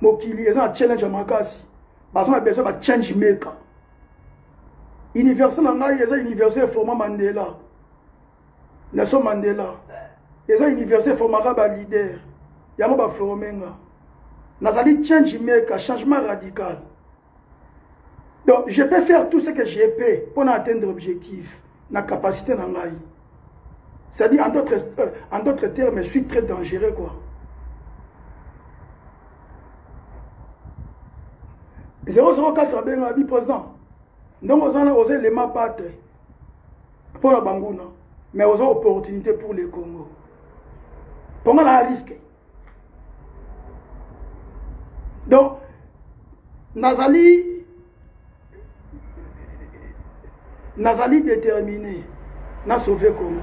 mokili eza na challenge ya makasi baza na besoin ba change maker université na ngai eza université eforma mandela nelson mandela eza université eformaka balider yango baforme nga nazali change maker changement radical Donc, je peux faire tout ce que j'ai pu pour atteindre l'objectif, la capacité dans la C'est-à-dire, en d'autres euh, en d'autres termes, je suis très dangereux, quoi. zero zero quatre abenga bi président ndenge oza na oza elema batre mpo na banguna mais oza opportunité pour le congo mponga na risque donc nazali nazali déterminé na sauver congo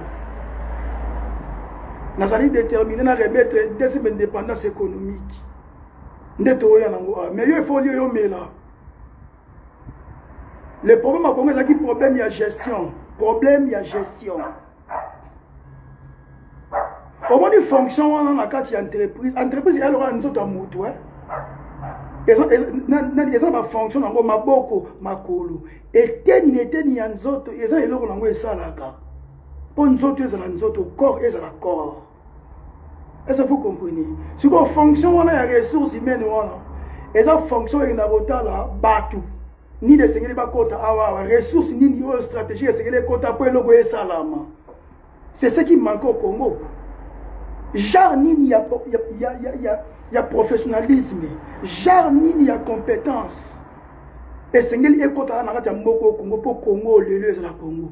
nazali déterminé na remettre deuxième indépendance économique nde toya nango awa mais yo efoli oyo omela le problème ya congo ezalaki problème ya gestion problème ya gestion omoni fonction wana na kati ya entreprise entreprise eya lokola nzoto ya motu eh? eza bafonction yango maboko makolo eteni na eteni ya nzoto eza eloko yango esalaka mpo nzoto ezala nzoto corps ezala corps eza vous comprenez sikoyo fonction wana ya ressources humaine wana eza fonction ekenda kotala bato nini esengeli bakota awa awa ressource nini oyo stratégie esengeli ekota mpo eloko esalama c'est ce qui manque au congo genre nini ya, ya, ya, ya, ya, ya professionnalisme genre nini ya compétence esengeli ekotaka na kati ya mboka o congo mpo congo lelo ezala congo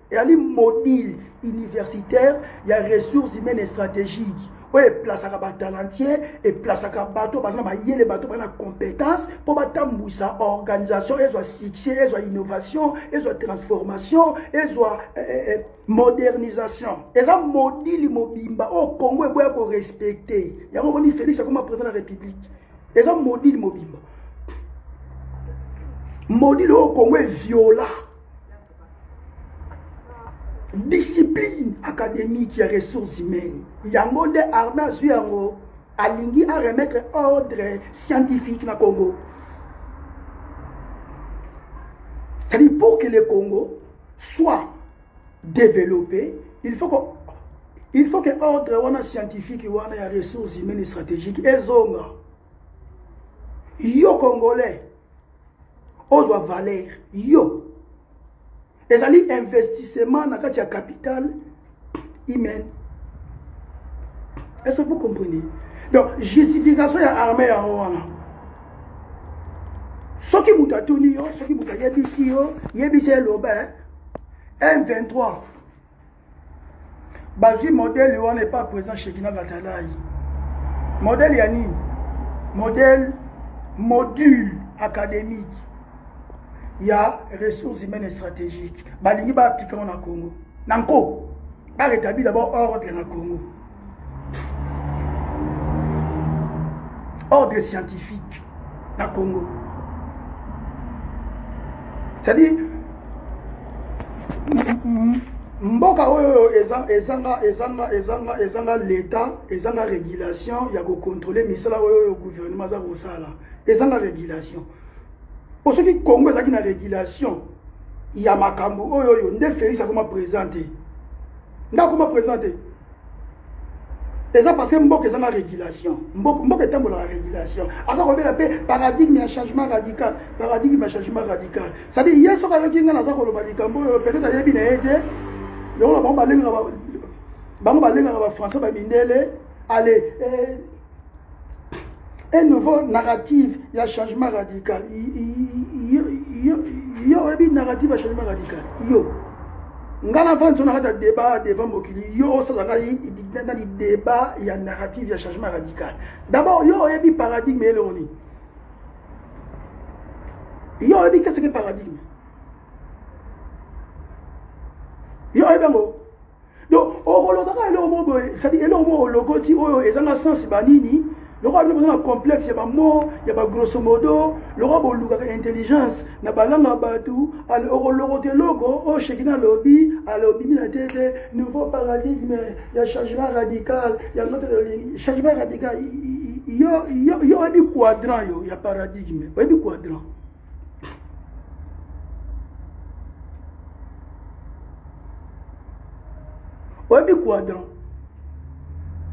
ezali module universitaire ya ressources humaines stratégique oyo eplasaka batalentie eplasaka bato baza na mayele bato baza na compétence mpo batambwisa organisation ezwa succès ezwa innovation ezwa transformation ezwa eh, eh, eh modernisation eza modili mobimba oyo congo eboya korespecte yango omoni félix akoma président ya république eza modili mobimba modili oyo congo eviola discipline académique ya ressources humaines yango nde armée azwi yango alingi aremettre ordre scientifique na congo c'est-à-dire pour que le congo soit développé il faut que il faut que ordre wana scientifique wana ya ressources humaines stratégique ezonga yo congolais ozwa valeur yo ezali investissement na kati ya capital humaine est-ce que vous comprenez donc justification ya armée yango wana soki moto atuni yo soki moto ayebisi yo yebisa eloba m23 bazwi modele wana epa président shekina katalai modele ya nini modele module académique ya ressources humaines et stratégiques balingi baaplika ngo na congo na nko baretabli d'abord ordre na congo ordre scientifique na congo c'est-à-dire mboka oyo ezanga ezanga ezanga ezanga leta ezanga régulation ya kocontrole misala oyo oyo gouvernement aza kosala ezanga régulation mpo soki congo ezalaki na régulation ya makambo oyo oyo nde félix akoma présent te nga akoma président te eza parce que mboka eza na régulation mboka etambolaka régulation aza kobela mpe paradigme ya changement radical paradigme ya changement radical cestadire ye soki ayoki ngai naza koloba likambo oyo peut-être ayebi na ye te lokola bango balengaka bango balengaka bafrançais bamindele ale eh, un nouveau narrative ya changement radical yo oyebi narrative ya changement radical yo ngai navandi na kati ya débat devant mokili yo osala ngai na lidebat ya narrative ya changement radical d'abord yo oyebi paradigme eloko nini yo oyebi keseke paradigme yo oyebi yango donc okoloka kaka eloko moko boye cetadi eloko moko olokoti oyo ezanga sense banini lokola bino boza na complexe ya bamo ya bagrosso modo lokola bolukaka intelligence na balanga ya bato ale okolokota eloko oyo shekina alobi ale obimi na tete nouveau paradigme ya changement radical ya notre changement radical yo oyebi quadrant yo ya paradigme oyebi quadrant oyebi quadrant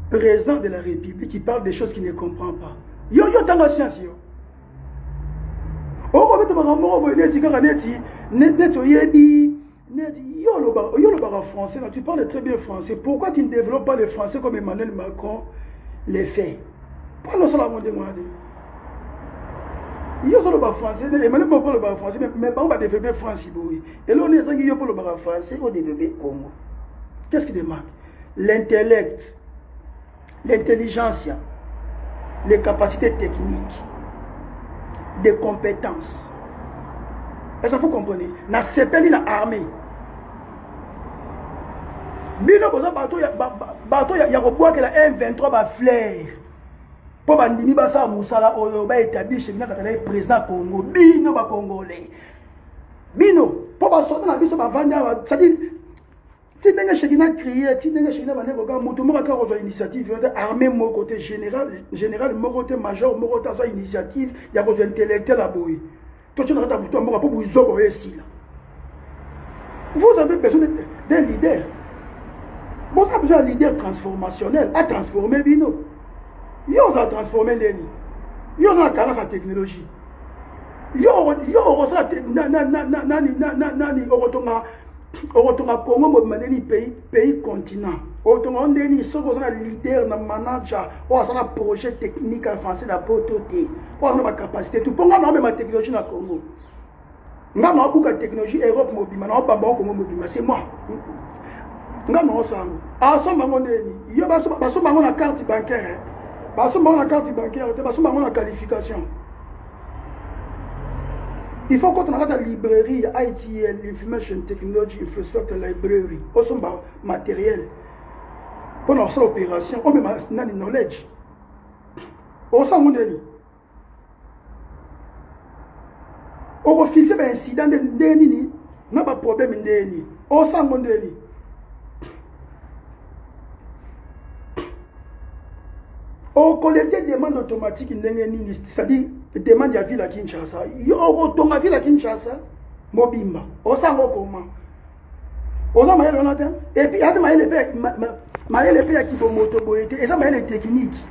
président de la république qui parle des choses qui ne comprend pas yo yo tanga science yo okobeta makambo moko boye neti kaka neti neti oyebi Yolobaka français, tu parles très bien français. Pourquoi tu ne développes pas le français comme Emmanuel Macron le fait Pourquoi nous sommes demandé yo ozoloba français emmanuel moko olobaka français mais bango badeveloppe france boye elo oni ezangi yo mpo olobaka français odeveloppe congo qu'est ce qui te manque l'intellect l'intelligence les capacités techniques des compétences est ce que vous comprenez nasepeli na armée bino boza bato ya, ba, bato ya, ya kobwakela m23 baflaire mpo bandimi basala mosala oyo baetablishe bino katala ye président congo bino bacongolais bino mpo basoda na biso bavandi awa cestadire ti ndenge shekina crie ti ndenge shekina bande koka moto moko ata kozwa initiative yo te armée moko te général moko te major moko te azwa initiative ya kozwa intellectuel ya boye totyana kata butu ya mboka mpo buzoko oyo esila vous avez besoin de, de leader boza besoin ya leader transformationnel atransforme bino yo oza transforme ndeni yo oza na talence ya technologie yo okosala nani okotonga okotonga congo mobima ndeni pays pays continent okotonga o ndeni soki oza na leader na manager oyo aza na projet technique ya français na poto te oyo aza na bacapacité tu mpo ngai naomema technologie na congo ngai naobuka technologie europe mobima naobamba o congo mobima c'est moi nga naosa yango asomba yango ndeni yo basomba yango na carte bancaire basomba yango na carte bancaire te basomba yango na qualification il faut kota na kati ya librairie ya itl information technology infrastructure library osomba matériel mpo na kosala opération omema nani knowledge okosala ngo ndeni okofixe baincident nde ndenge nini na baproblème ndenge nini okosala ngo ndenge nini okolete demande automatique ndenge nini cestadire demande ya ville ya kinshasa otonga ville ya kinshasa mobimba osanga okoma oza mayele wana te epuis ata mayele mpe mayele mpe ya kibomoto boye te eza mayele tekinike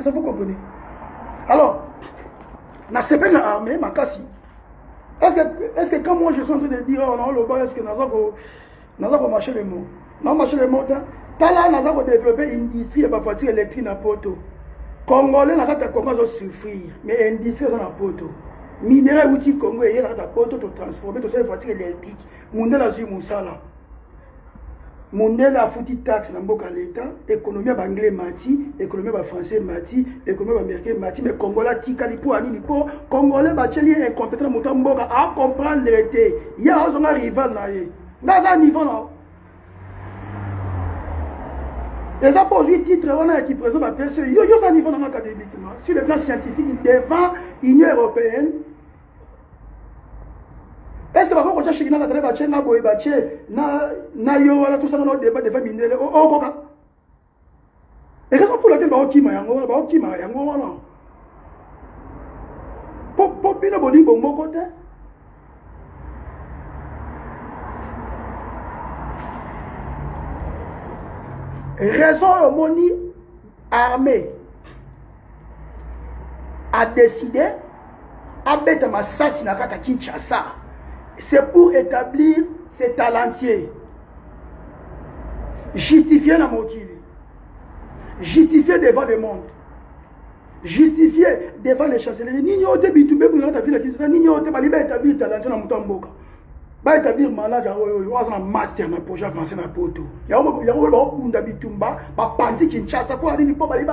eza vous comprenez alors na sepeli na armée makasi est-ce que est-ce que quand moi je suis en train de dire oh non loba est-ce que naza ko naza ko marcher les mots na marcher les mots ta tala naza ko développer industrie ya ba voiture électrique na poto congolais na kati ya congo azo souffrir mais industrie eza na poto minere euti congo eye na kati ya poto totransforme tosali voiture électrique mondele azwi mosala mondele afuti taxe na mboka leta ekonomi ya baanglais mati ekonomi ya bafrançais mati ekonomi ya baaméricain mati mais congolais atikali mpo ya nini mpo congolais batyeli ye incompetent na moto ya mboka acomprendre te ye azonga rival na ye nga aza niveau na eza mpo ozwi titre wana ya kiprésent bapesi yo yo oza niveau na nga kadebitima sur le plan scientifique devant union européenne est ce que bako kotia shiki na katale batie nga boye batie na yo wana tosanga na odeba defa mindele okoka ekeso pula te baokima yango wana baokima yango wana po bino bolingi bomoko te raison oyo omoni armée a décidé abeta masasi na kaka kinshasa c'est pour établir ses talentiers justifié na mokili justifié devant le monde justifié devant les chancellerie nini oyo te bitumbe ebunaka ta ville ya kinshasa nini oyo te baliba établir talentier na moto ya mboka ba établir malade yango oyo oyo aza na master na projet avancé na poto yango yango bakobunda bitumba bapanzi kinshasa mpo na nini mpo bayi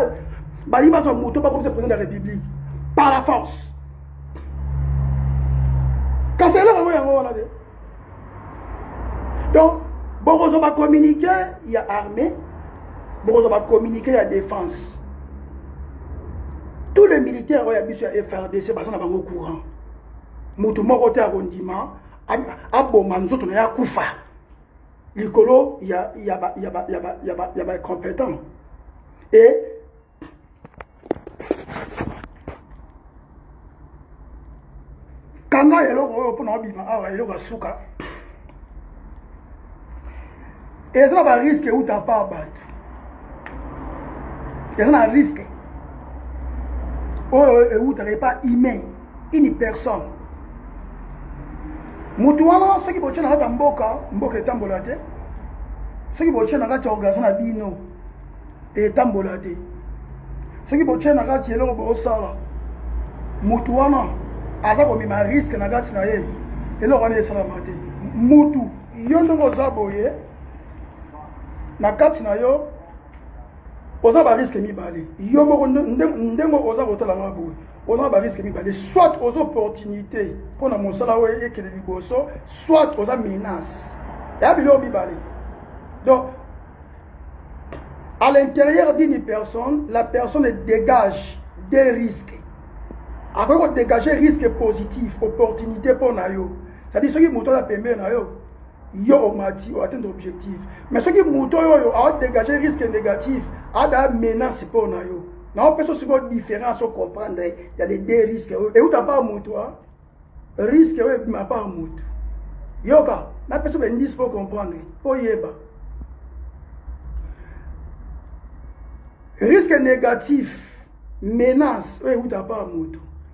bayi bato ya moto bakomisa président de la république par la force kasi eloko yango yango wana te donc bokozwa bacommuniqué ya armée bokozwa bacommuniqué ya défense tous les militaires oyo ya biso ya frdc baza na bango courant moto moko te akondima aboma nzoto na ye akufa likolo ya, ya, ba, ya, ba, ya, ba, ya, ba, ya ba compétent et kanga eloko oyo mpona obima awa eloko ya suka eza na bariske euta pa bato eza na riske oyo eutaka epa humain une personne mutu wana soki botie na kati ya mboka mboka etambola te soki botie na kati ya orgazo na bino etambola te soki botie na kati eloko bosala mutu wana aza komema riske na kati na ye eloko wana esalama te mutu yo ndenge oza boye na kati na yo oza bariske mibale yo moko ndenge oza kotala nga boye oza na bariske mibale soit oza opportunité mpo na mosala oyo ekende liboso soit oza menace ya biloko mibale donc à l'intérieur d'une personne la personne dégage des risques akoki kodégage risque positif opportunité mpo na yo cetadire soki moto aza pembeni na yo yo omati o atteindre objectif mais soki moto oyo oyo aodégage risque négatif ada menace mpo na yo naopesa osiko différence ocomprendre ya les deux risque oyo euta par moto risque oyo ebima par moto yoka napesa baindice mpo comprendre mpo oyeba risque négatif menace oyo euta par moto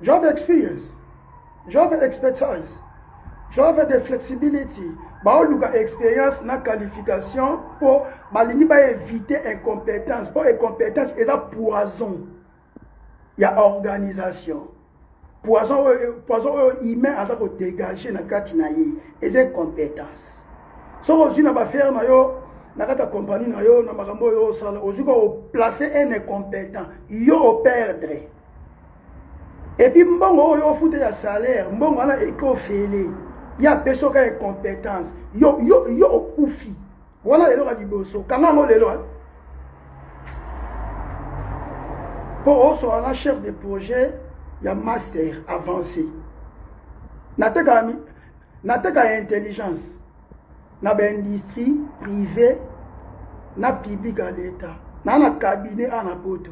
You have experience. You have expertise. You have the flexibility. baoluka expérience na qualification mpo balingi baevite incompétence mpo incompétence eza poison ya organisation poison oyo poison oyo humain aza kodégage na kati na ye eza incompétence soki ozwi na bafere na yo na kati ya kompani na yo na makambo oyo osala ozwi ko oplace un incompétent yo operdre epuis mbongo oyo ofute ya salaire mbongo wana ekofele ye apesi oka incompétence yo, yo, yo okufi wana lelo ka liboso kanga yango lelo eh. mpo osola na chef de projet ya master avancé nateka nateka ya intelligence na baindustrie privé na public ya leta naa na cabinet a na poto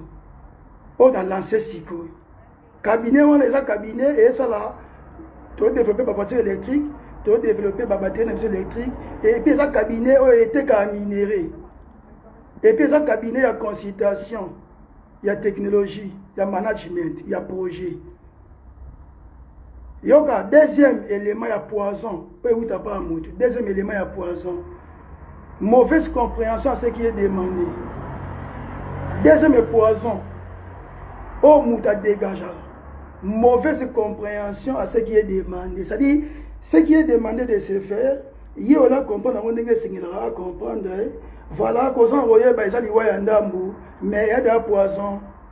oyo na lance sikoyo cabinet wana eza cabinet esala todeveloppe bavoiture électrique todeveloppe babatterie na biso électrique epuis eza cabinet oyo etekaka minerai epuis eza cabinet ya consultation ya technologie ya management ya projet yoka deuxième élément ya poison oyo ewuta mpa ya motu deuxième élément ya poison mauvaise compréhension à ce qui est demandé deuxième est poison oyo oh, moto adegageaka mauvaise compréhension à ce qui est demandé c'est à dire ce qui est demandé de se faire ye ola comprendre yango ndenge esengelaka acomprendre eh. voilà kozanga koyeba eza liwa ya ndambu mais ya da poison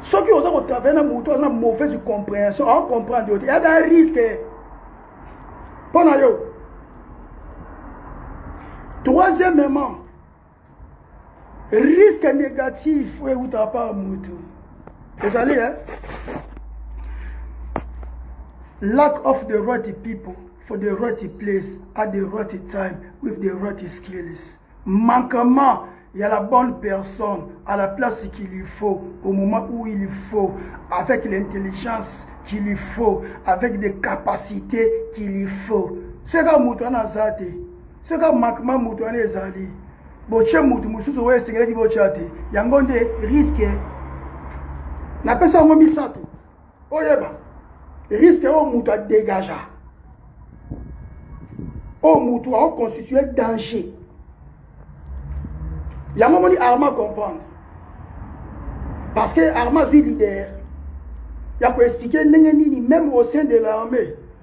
soki oza kotravaille na motu aza na mauvaise compréhension aocomprendre yo te ya ba risque mpo na yo troisièmement risque négatif oyo ewutaka par motu ezali eh? lack of the right people for the right place at the right time with the right skills manquement ya la bonne personne à la place qu'il lui faut au moment où il lui faut avec l'intelligence qu'il lui faut avec des capacités qu'il lui faut soki kaka moto wana aza te soki kaka makma moto wana ezali botye moto mosusu oyo esengelaki botya te yango nde riske napesa yango misato oyeba riske oyo moto adegagea oyo moto aoconstitue danger yango omoni arma comprendre parce que arma azwi leader ya koexplike ndenge nini même au sein de l'armée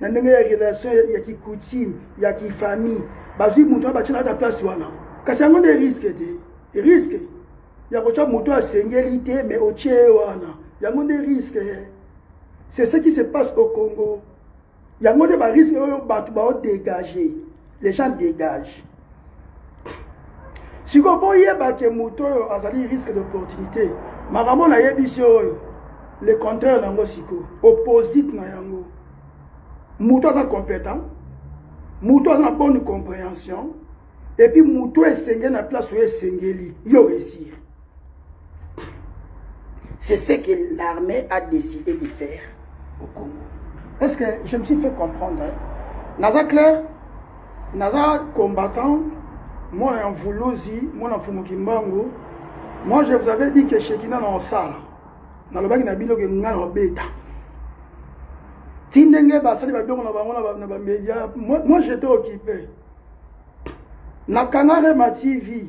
na ndenge ya relation ya kicoutume ya kifamille bazwi moto abatyela ata place wana kasi yango nde riske te riske ya kotya moto asengeli te mais otye ye wana yango nde riske c'est ce qui se passe au congo yango nde bariske oyo bato baodégage les gens dégage sikoyo boyeba ke moto oyo azali risque d'opportunité makambo nayebisi oyo le contraire na yango sikoyo opposite na yango moto aza compétent moto aza na bonne compréhension epuis moto esengeli na place oyo esengeli yo réussir C'est ce que l'armée a décidé de faire au Congo. Est-ce que je me suis fait comprendre hein? Naza clair Naza combattant, moi en Voulosi, moi en Fumukimbango. Moi je vous avais dit que Shekina dans salle. Dans le bac, il y a bino que nga na beta. Tindenge basali ba bino na bango na ba média. Moi j'étais occupé. Na Kanare ma TV.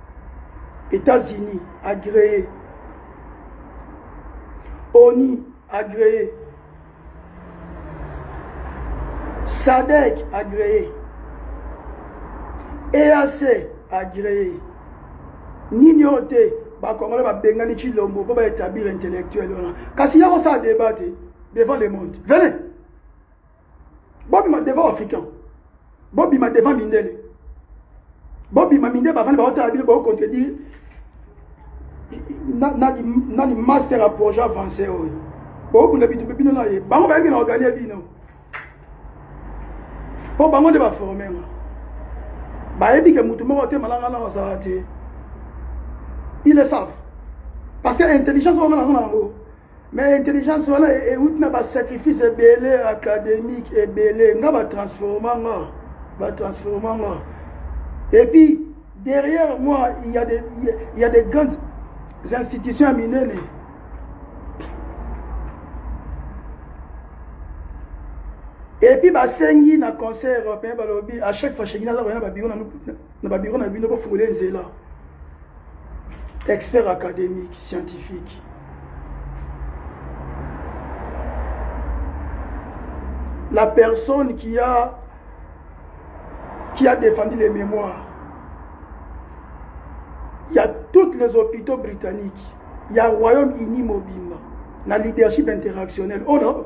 États-Unis agréé. ONI agréé. SADEC agréé. EAC agréé. Nini oyo te bakongole babengani chilombo mpo baétablir intellectuel wana kasi ya kosala débat te devant le monde venez bobima devant africain bobima devant mindele bobima mindele bavandi baotala bino baocontredire nani master ya projet avancé oyo bobunda bitumbe bino na ye bango bayaki na organie bino mpo bango nde baforme nga bayebi ke motu moko te malanga na azala te il est save parce que intelligence wana nango na yango mais intelligence wana euti e na basacrifice ebele académique ebele nga batransforma nga batransforma nga epuis derrière moi il y a des, il y a des grandes institutions ya minene epuis basengi na conseil européen balobi à chaque fois shekina aza koya na babiro na na babiro na bino bofungole nzela expert académique scientifique la personne qui a qui a défendu les mémoires il y a toutes les hôpitaux britanniques il y a royaume uni mobimba na leadership interactionnel oyo oh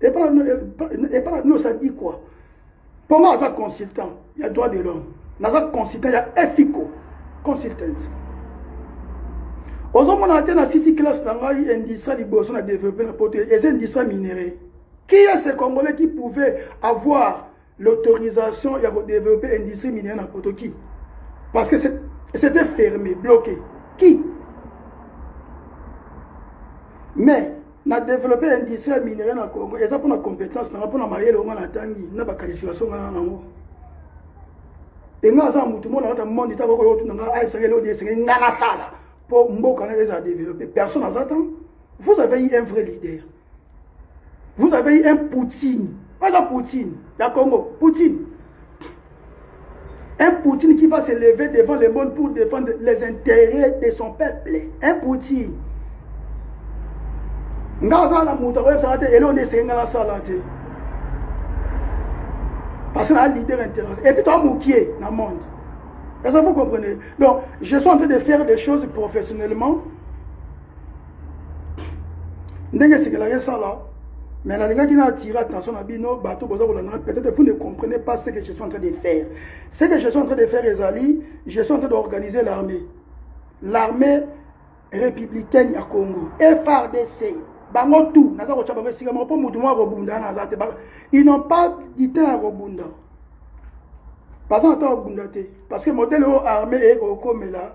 epala epala no ça dit quoi pour moi aza consultant ya droit de l'homme naza consultant ya efico consultant ozomona te na sisi classe na ngai industrie liboso na développe na poto eza industrie minerais qui est ce congolais qui pouvait avoir l'autorisation ya kodeveloppe industrie minière na poto ki parce que c'était fermé bloqué ki mais na développe industrie ya minerai na congo eza mpona compétence nanga mpona mayele onga natangi na baqualification ngana nango enga aza motu mona ata monde ta kokoyo otuna nga ayebisaka eloko de esengeli nga nasala mpo mboka na ezala développe personne aza tan vous avez eu un vrai leader vous avez eu un poutine Pas en Poutine, la Congo, Poutine. Un Poutine qui va se lever devant le monde pour défendre les intérêts de son peuple. Un Poutine. ngazala moto akoyebisaka te elonde esenga nasala te parce que na leader intérieur et puis toa mokie na monde est ce que vous comprenez donc je suis en train de faire des choses professionnellement ndenge esekelaka esala mais nalingaki na attire attention na bino bato boza kolandaka peut-être vous ne comprenez pas ce que je suis en train de faire ce que je suis en train de faire ezali je suis en train d'organiser l'armée l'armée républicaine ya congo frdc bango tout naza kotya bango esika moko mpo motu moko akobunda wana aza te ils n'ont pas du temps ya kobunda baza na ntango kobunda te parce que modele oyo armée eye kokomela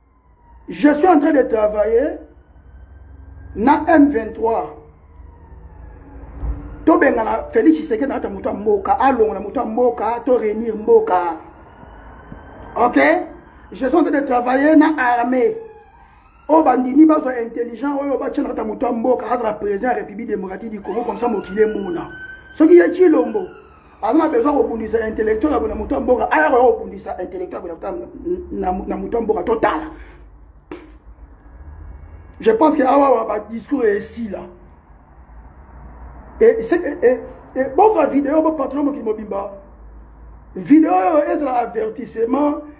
Je suis en train de travailler na M23. tobengana félix tshisekedi na kati ya moto ya mboka alongola moto ya mboka to réunir mboka ok je suis en train de travailler na armée oyo bandimi bazwa intelligent oyo batya na kati ya moto ya mboka azala président ya république démocratique du congo comme ça mokili emona soki ye tshilombo aza na besoin kobundisa intellectuel na moto ya mboka aya koya kobundisa intellectuel na moto ya mboka totala je pense que awawa badiscours esila bozwa video bopatolo mokili mobimba video oyo ezala avertissement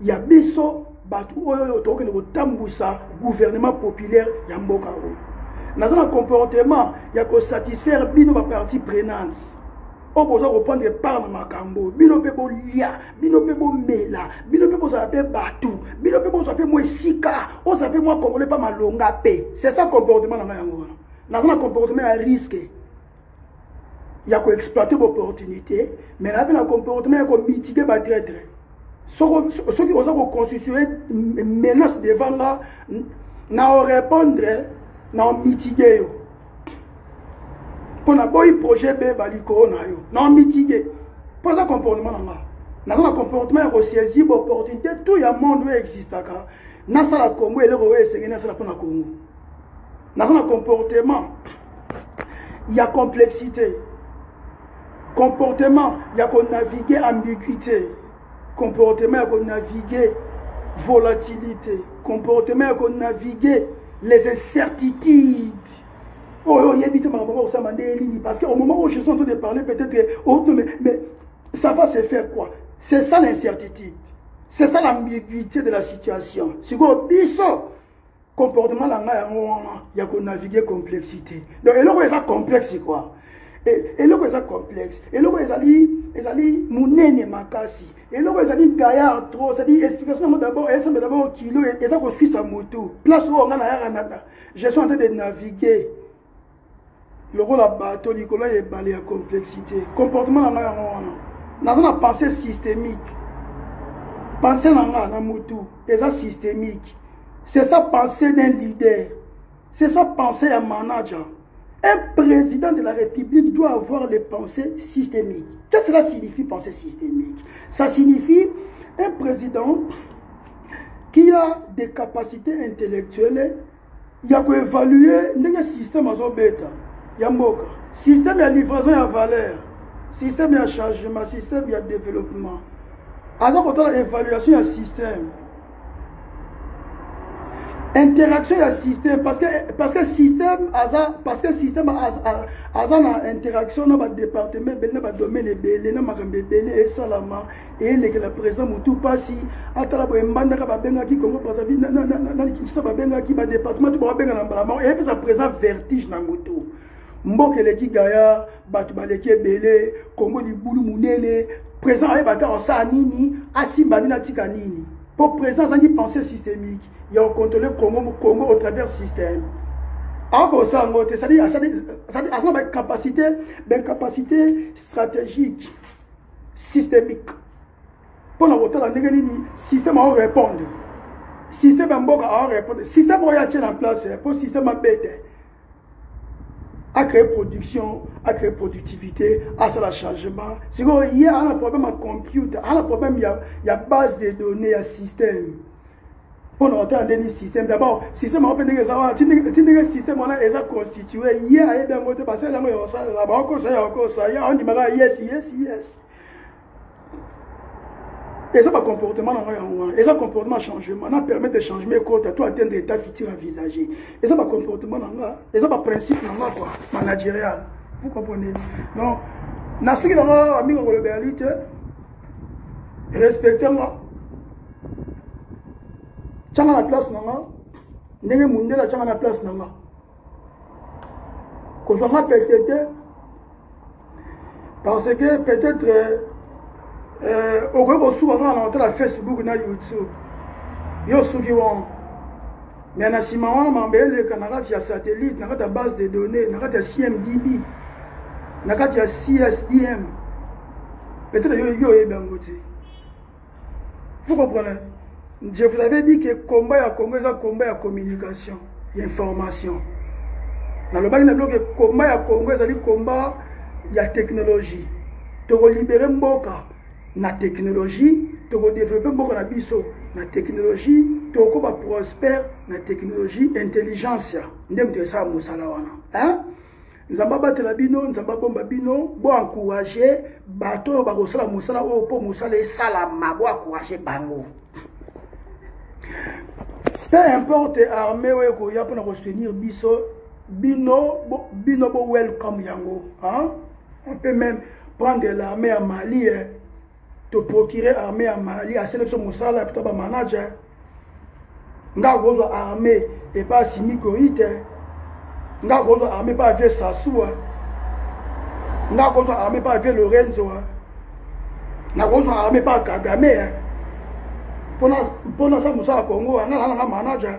ya biso bato oyo tokokende kotambwisa gouvernement populaire ya mboka oyo naza na comportement ya kosatisfaire bino bapartie prenante oyo boza koprendre part na makambo bino mpe bolia bino mpe bomela bino mpe bozala mpe bato bino mpe bozwa mpe mwa esika ozala mpe mwa kongole mpa malonga mpe c'est ça comportement na ngai yango wana naza na comportement ya risque ya ko exploiter b'opportunité mais nabe na comportement ya komitiger batraitre soki oza koconstitue menace devant nga na orépondre na omitige yo mpo naboyi projet beba likolo na yo na omitige mpo aza comportement na nga naza na comportement ya kosaisir baopportunité tout ya monde oyo existaka nasala congo eloko oyo esengeli nasala mpo na congo naza na comportement ya complexité comportement ya konavigue ambiguité comportement ya konavigue volatilité comportement ya konavigue les incertitudes oyo oh, oyebi oh, te makambo okosama oh, nde elini parce que au moment où je suis en train de parler peut-être oh, mais, mais ça va se faire quoi c'est ça l'incertitude c'est ça l'ambiguïté de la situation sikoyo biso comportement na ngai yango wana ya konavigue complexité donc eloko eza complexe quoi e, eloko eza complexe eloko ezali ezali monene makasi eloko ezali gaillard trop ezali explication yango d'abord esembe d'abord kilo eza koswisa motu place oyo ngai nayaka naka je suis en train de naviguer lokola bato likolo ya ebale ya complexité comportement na ngai yango wana naza na pensée systémique pensée na ngai na mutu eza systémique c'est ça pensée d'un leader c'est ça pensée ya manager un président de la république doit avoir les pensées systémiques qu'est ce que cela signifie pensée systémique ça signifie un président qui a des capacités intellectuelles ya koevalue ndenge système azobeta ya mboka système ya livraison ya valeur système ya changement système ya développement aza kotala évaluation ya système interaction ya système parce que, parce que système aza parce que système aza, aza na interaction na badépartement ebele na badomaine ebele na makambo ebele esalama elekela président motu mpasi atala boye mbandaka babengaki congo brazzaville na kinshasa babengaki badepartement to bababenga na mbala moko eyepesa président vertige na motu mboka eleki gaya bato baleki ebele congo libulu monene président ayeba ata osala nini asimba nini atika nini mpo président azangi pensée systémique ya kocontrole congo congo au travers système akosala yango te cestadi aza na bacapacité bacapacité stratégique systemique mpo na kotala ndenge nini système ao répondre système ya mboka ao répondre système oyo atie na place mpo eh, système abe te acrée production acrée productivité asala changement sikoyo ye ana problème ya computer ana problème ya, ya base de données ya système mpo na kotala nde ni système d'abord système yango mpe ndenge eza wana ti ndenge système wana eza constitue ye ayebi yango te basali yango ya kosalela baokosa ya kokosa ye aondimaka yes yes yes eza bacomportement na ngai yango wana eza comportement changement na permettre changement ekota to atteindre état futur envisagé eza bacomportement na nga eza baprincipe na nga kua managérial vous comprenez donc na soki na nga mingi kolobela li te respecte nga tyanga na place na nga ndenge mundele atyanga na place na nga kozwa nga pete te parce que peut-être euh, euh, okoki kosuka kaka na otala facebook na youtube yo osuki wana mais na nsima wana mambe eleka na kati ya satellite na kati ya base de données na kati ya cmdb na kati ya csdm peut-être yo yo oyebi yango te faut comprendre je vous avais dit que combat ya congo eza combat ya communication ya information nalobaki na bino ke combat ya congo ezali combat ya technologie tokolibere mboka na technologie tokodevelope mboka na biso na technologie tokoba prospère na technologie intelligencia nde moto esala mosala wana hein? nzambe abatela bino nzambe abomba bino boencourage bato oyo bakosala mosala oyo mpo mosala esalama boencourage bango peu importe armée oyo ekoya mpona kostenir biso bino bino bo welcome yango hein? on peut même prendre l'armée ya mali eh. toprocure armée ya mali asele biso mosala pito bamanager nga kozwa armée epa asimi koyite eh. nga kozwa armée pa vie sasua eh. nga kozwa armée pa vie lorenzo nakozwa armée pa kagame mpona sa mosala congo nga nanga manager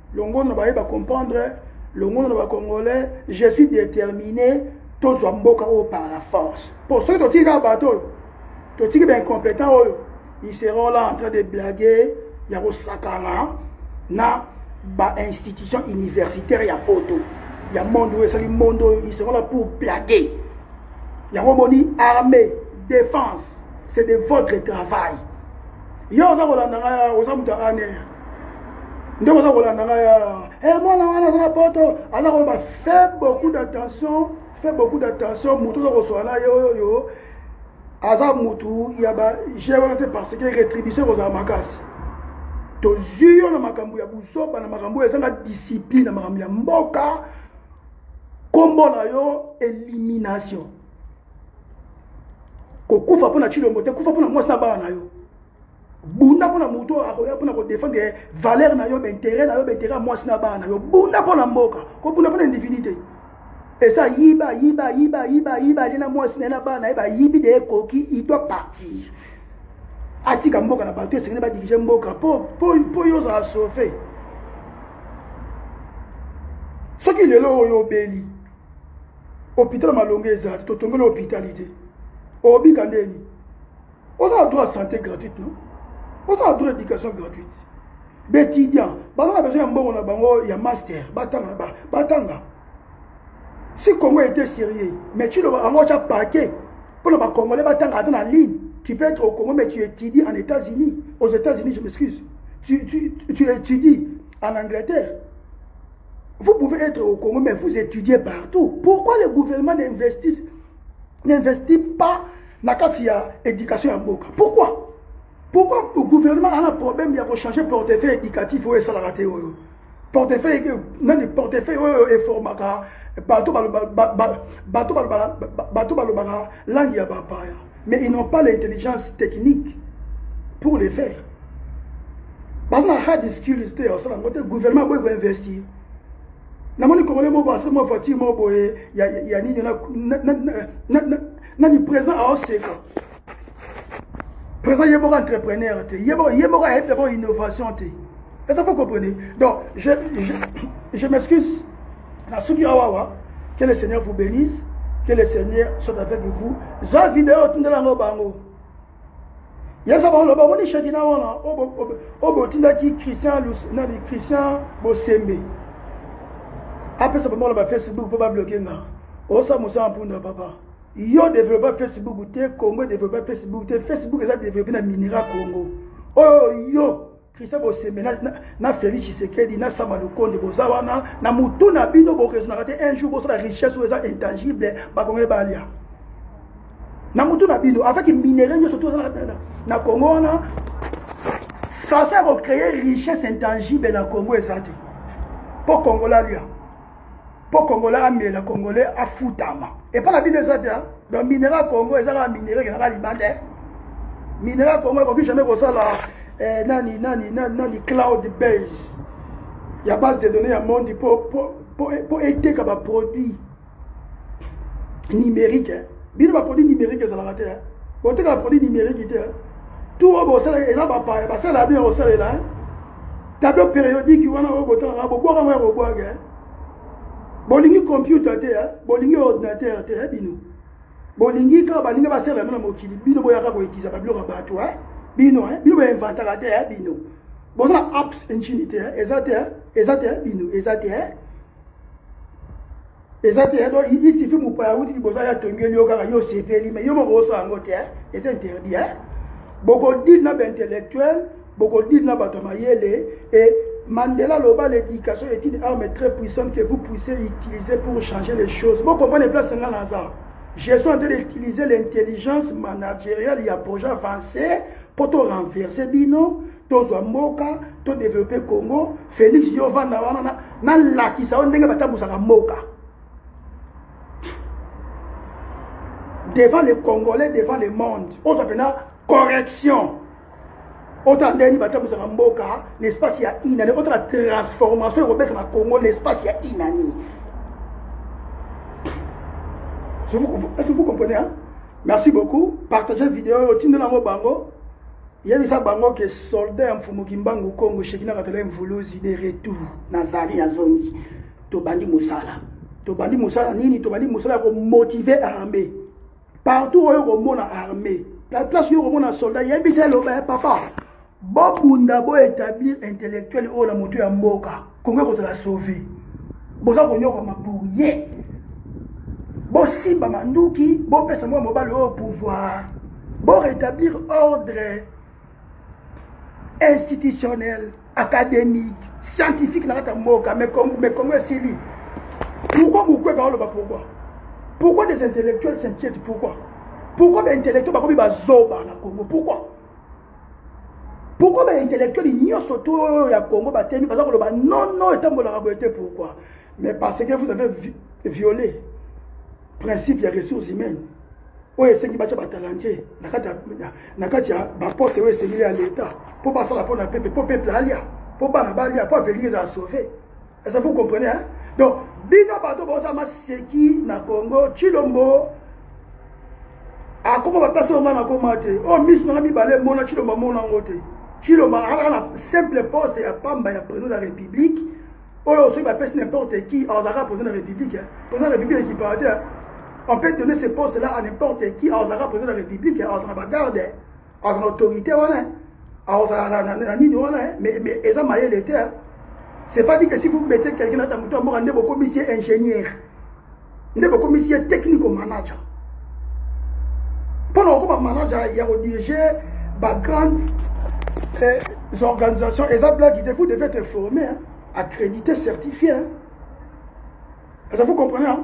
longono na baye bacomprendre longono na bacongolais je suis déterminé tozwa mboka oyo par la force mpo soki totiki kaka bato oyo totiki baincompétent oyo ils seront là en train de blaguer ya kosakana na bainstitution universitaire ya poto ya monde oyo esali monde oyo ils seront là pour blaguer yango omoni armée défense c'est de votre travail yo oza kolanda ngai oza moto ya aner nde oza kolanda ngai ya eh, mwana wana aza na poto aza koloba fait beaucoup d'attention fait beaucoup d'attention motu oza koswa na ye oyo aza motu ya baje wana te parce que rétribution ekozala makasi tozwi yo na makambo ya buzoba na makambo oyo ezanga discipline na makambo ya mboka nkombo na yo elimination kokufa mpo na cilombo te kufa mpo na mwasi na bana na yo bunda mpona moto oyo akoya mpona kodefendre eh, valeur na yo bainteret na yo bainteret ya mwasi na bana na yo bunda mpona mboka kobunda mpona individu te eza yiba yiba yiba yiba yiba ye na mwasi na ye na bana na ye bayibi de ekoki il doit partir atika mboka na bato esengeli badirige mboka mpo yo ozala sauve soki lelo oyo obeli hôpital malonga ezala te totongeli hôpitali te obika ndeni oza na droit ya santé gratuite no oza na droit éducation gratuite baétudiant baza na besoin ya mbongo na bango ya master batanga batanga si congo était sérieux mais ciloba yango otya paquet mpo na bacongolais batanga ata na ligne tu peux être au congo mais tu étudies en états-unis aux états-unis je m'excuse tu, tu, tu étudies en angleterre Vous pouvez être au Congo, mais vous étudiez partout. Pourquoi le gouvernement n'investit n'investit pas na kati ya éducation ya mboka pourquoi pourquoi gouvernement ana problème ya kochange portefeuille éducatif oyo esalaka te oyo portefeuille nani portefeuille oyo eformaka bato balobaka langue ya bapaya mais ils n'ont pas l'intelligence technique pour le faire baza na hard skills te ya kosala yango te gouvernement boyi koinvestir namoni congolais moko asali mwa voiture moko boye ya nini nani présent aoseka présent ye moko entrepreneur te ye moko ayebi dabord innovation te eza faut comprenez donc je, je, je m'excuse nasuki awawa que le seigneur vous bénisse que le seigneur soit avec vous zwa video otindela yango bango yebisa bango loba omoni shekina wana oyo botindaki christian nani christian bosembe apesa bango na bafacebook mpo babloke nga osa mosala mpunda papa yo developpe facebook te congo developpe facebook te facebook eza developpe na minera congo oyo yo Christian Bosembe na, na, na Felix Tshisekedi na Sama Lukonde boza wana na mutu na bino bokezonaka te un jour bosala richesse oyo eza intangible bakongeli balia na mutu na bino avec minerai nyonso to ozalaka na, na Congo wana façon ya kocreye richesse intangible na Congo eza te mpo Congola alia mpo congolais amela congolais afutama epai na bino eza te donc mineral congo eza kaka mineral ekelaka libanda eh. mineral congo ekoki jamais kosala eh, nani nani nani cloud base ya base de données ya monde mpo eteka baproduit numérique eh. bino baproduit numérique ezalaka te boteka baproduit numérique te tout oyo bosalaka eza bapaya basalaka bino kosalela tableau périodique wana oyo botangaka bobwaka yango ya kobwaka eh. bolingi computer te eh. bolingi ordinateur te eh, bino bolingi kaka baninga basala yango na mokili bino boyaka koekiza babiloko ya bato bino bino boinventaka te bino boza na apps engine te eza te eza te bino eza te eza te do isifi mopaya awuti liboso aya tongeli yo kaka yo osepeli mai yo moko osala yango te eh? eza interdit eh? bokodile na baintellectuel bokodile na bato ya mayele e mandela aloba l'éducation est une arme très puissante que vous puissiez utiliser pour changer les choses bokomprendre place nga naza je suis en train d'utiliser l'intelligence managériale ya projet avancé mpo to renverse bino tozwa mboka to develope congo félix yo ovanda wana nalakisa yo ndenge batambusaka mboka devant les congolais devant le monde ozwa mpena correction otala ndenge nini batambusaka mboka na espace ya inane otala transformation ekobeta na congo na espace ya inane est ce que vous comprenez hein? merci beaucoup partagez video oyo otindela yango bango yebisa bango ke soldat ya mfumu kimbangu kongo shekina katala mvuluzi de retour nazali nazongi tobandi mosala tobandi mosala nini tobandi mosala ya komotive armée partout oyo komona armée la place oyo komona soldat yebisa eloba ya papa bobunda boétablir intellectuel oyo na moto ya mboka kongo ekozala sauve boza konyokwama boye bosimba manduki bopesa mwa mobali oyo pouvoir borétablir ordre institutionnel académique scientifique na kati ya mboka mekongo esili pourkoi mokweka oloba pourkoi pourkoi des intellectuels s'inquiète pourkoi pourkoi baintellectuel bakomi bazoba na kongo pourkoi pourkoi baintellectuel nyonso to oyo ya congo batemi baza koloba nono etambolaka boye te pourkui mais parce que vous avez violé principe ya ressources humaines oyo esengi batya batalantie na kati ya baposte oyo esengeli ya leta mpo basala mpo na pepe mpo peple alia mpo bana balia mpo avenir ezala sauve est ce que vous comprenez hein? donc bino bato bozala maseki na congo chilombo akoma baplace oyo ngai nakoma te oyo oh, miso nanga mibale mona chilombo amona yango te chilombo akalaka na simple poste ya pamba ya président ya république oyo soki bapesi n'importe qui azalaka président ya république président ya république ekipaka te on peut donner ce poste là à n'importe qui azalaka président ya république azala na bagarde aza na autorité wana akozala na nini wana mais eza mayele te c'est pas dit que si vous mettez quelqu'un ata moto ya mboka nde bokomisi ye ingénieur nde bokomisi ye technico manager mpo na kokoma manager ya kodirige bagrande eh, organisation eza blaki te vous devez te former hein, accrédité certifié hein. ça vous comprenez hein?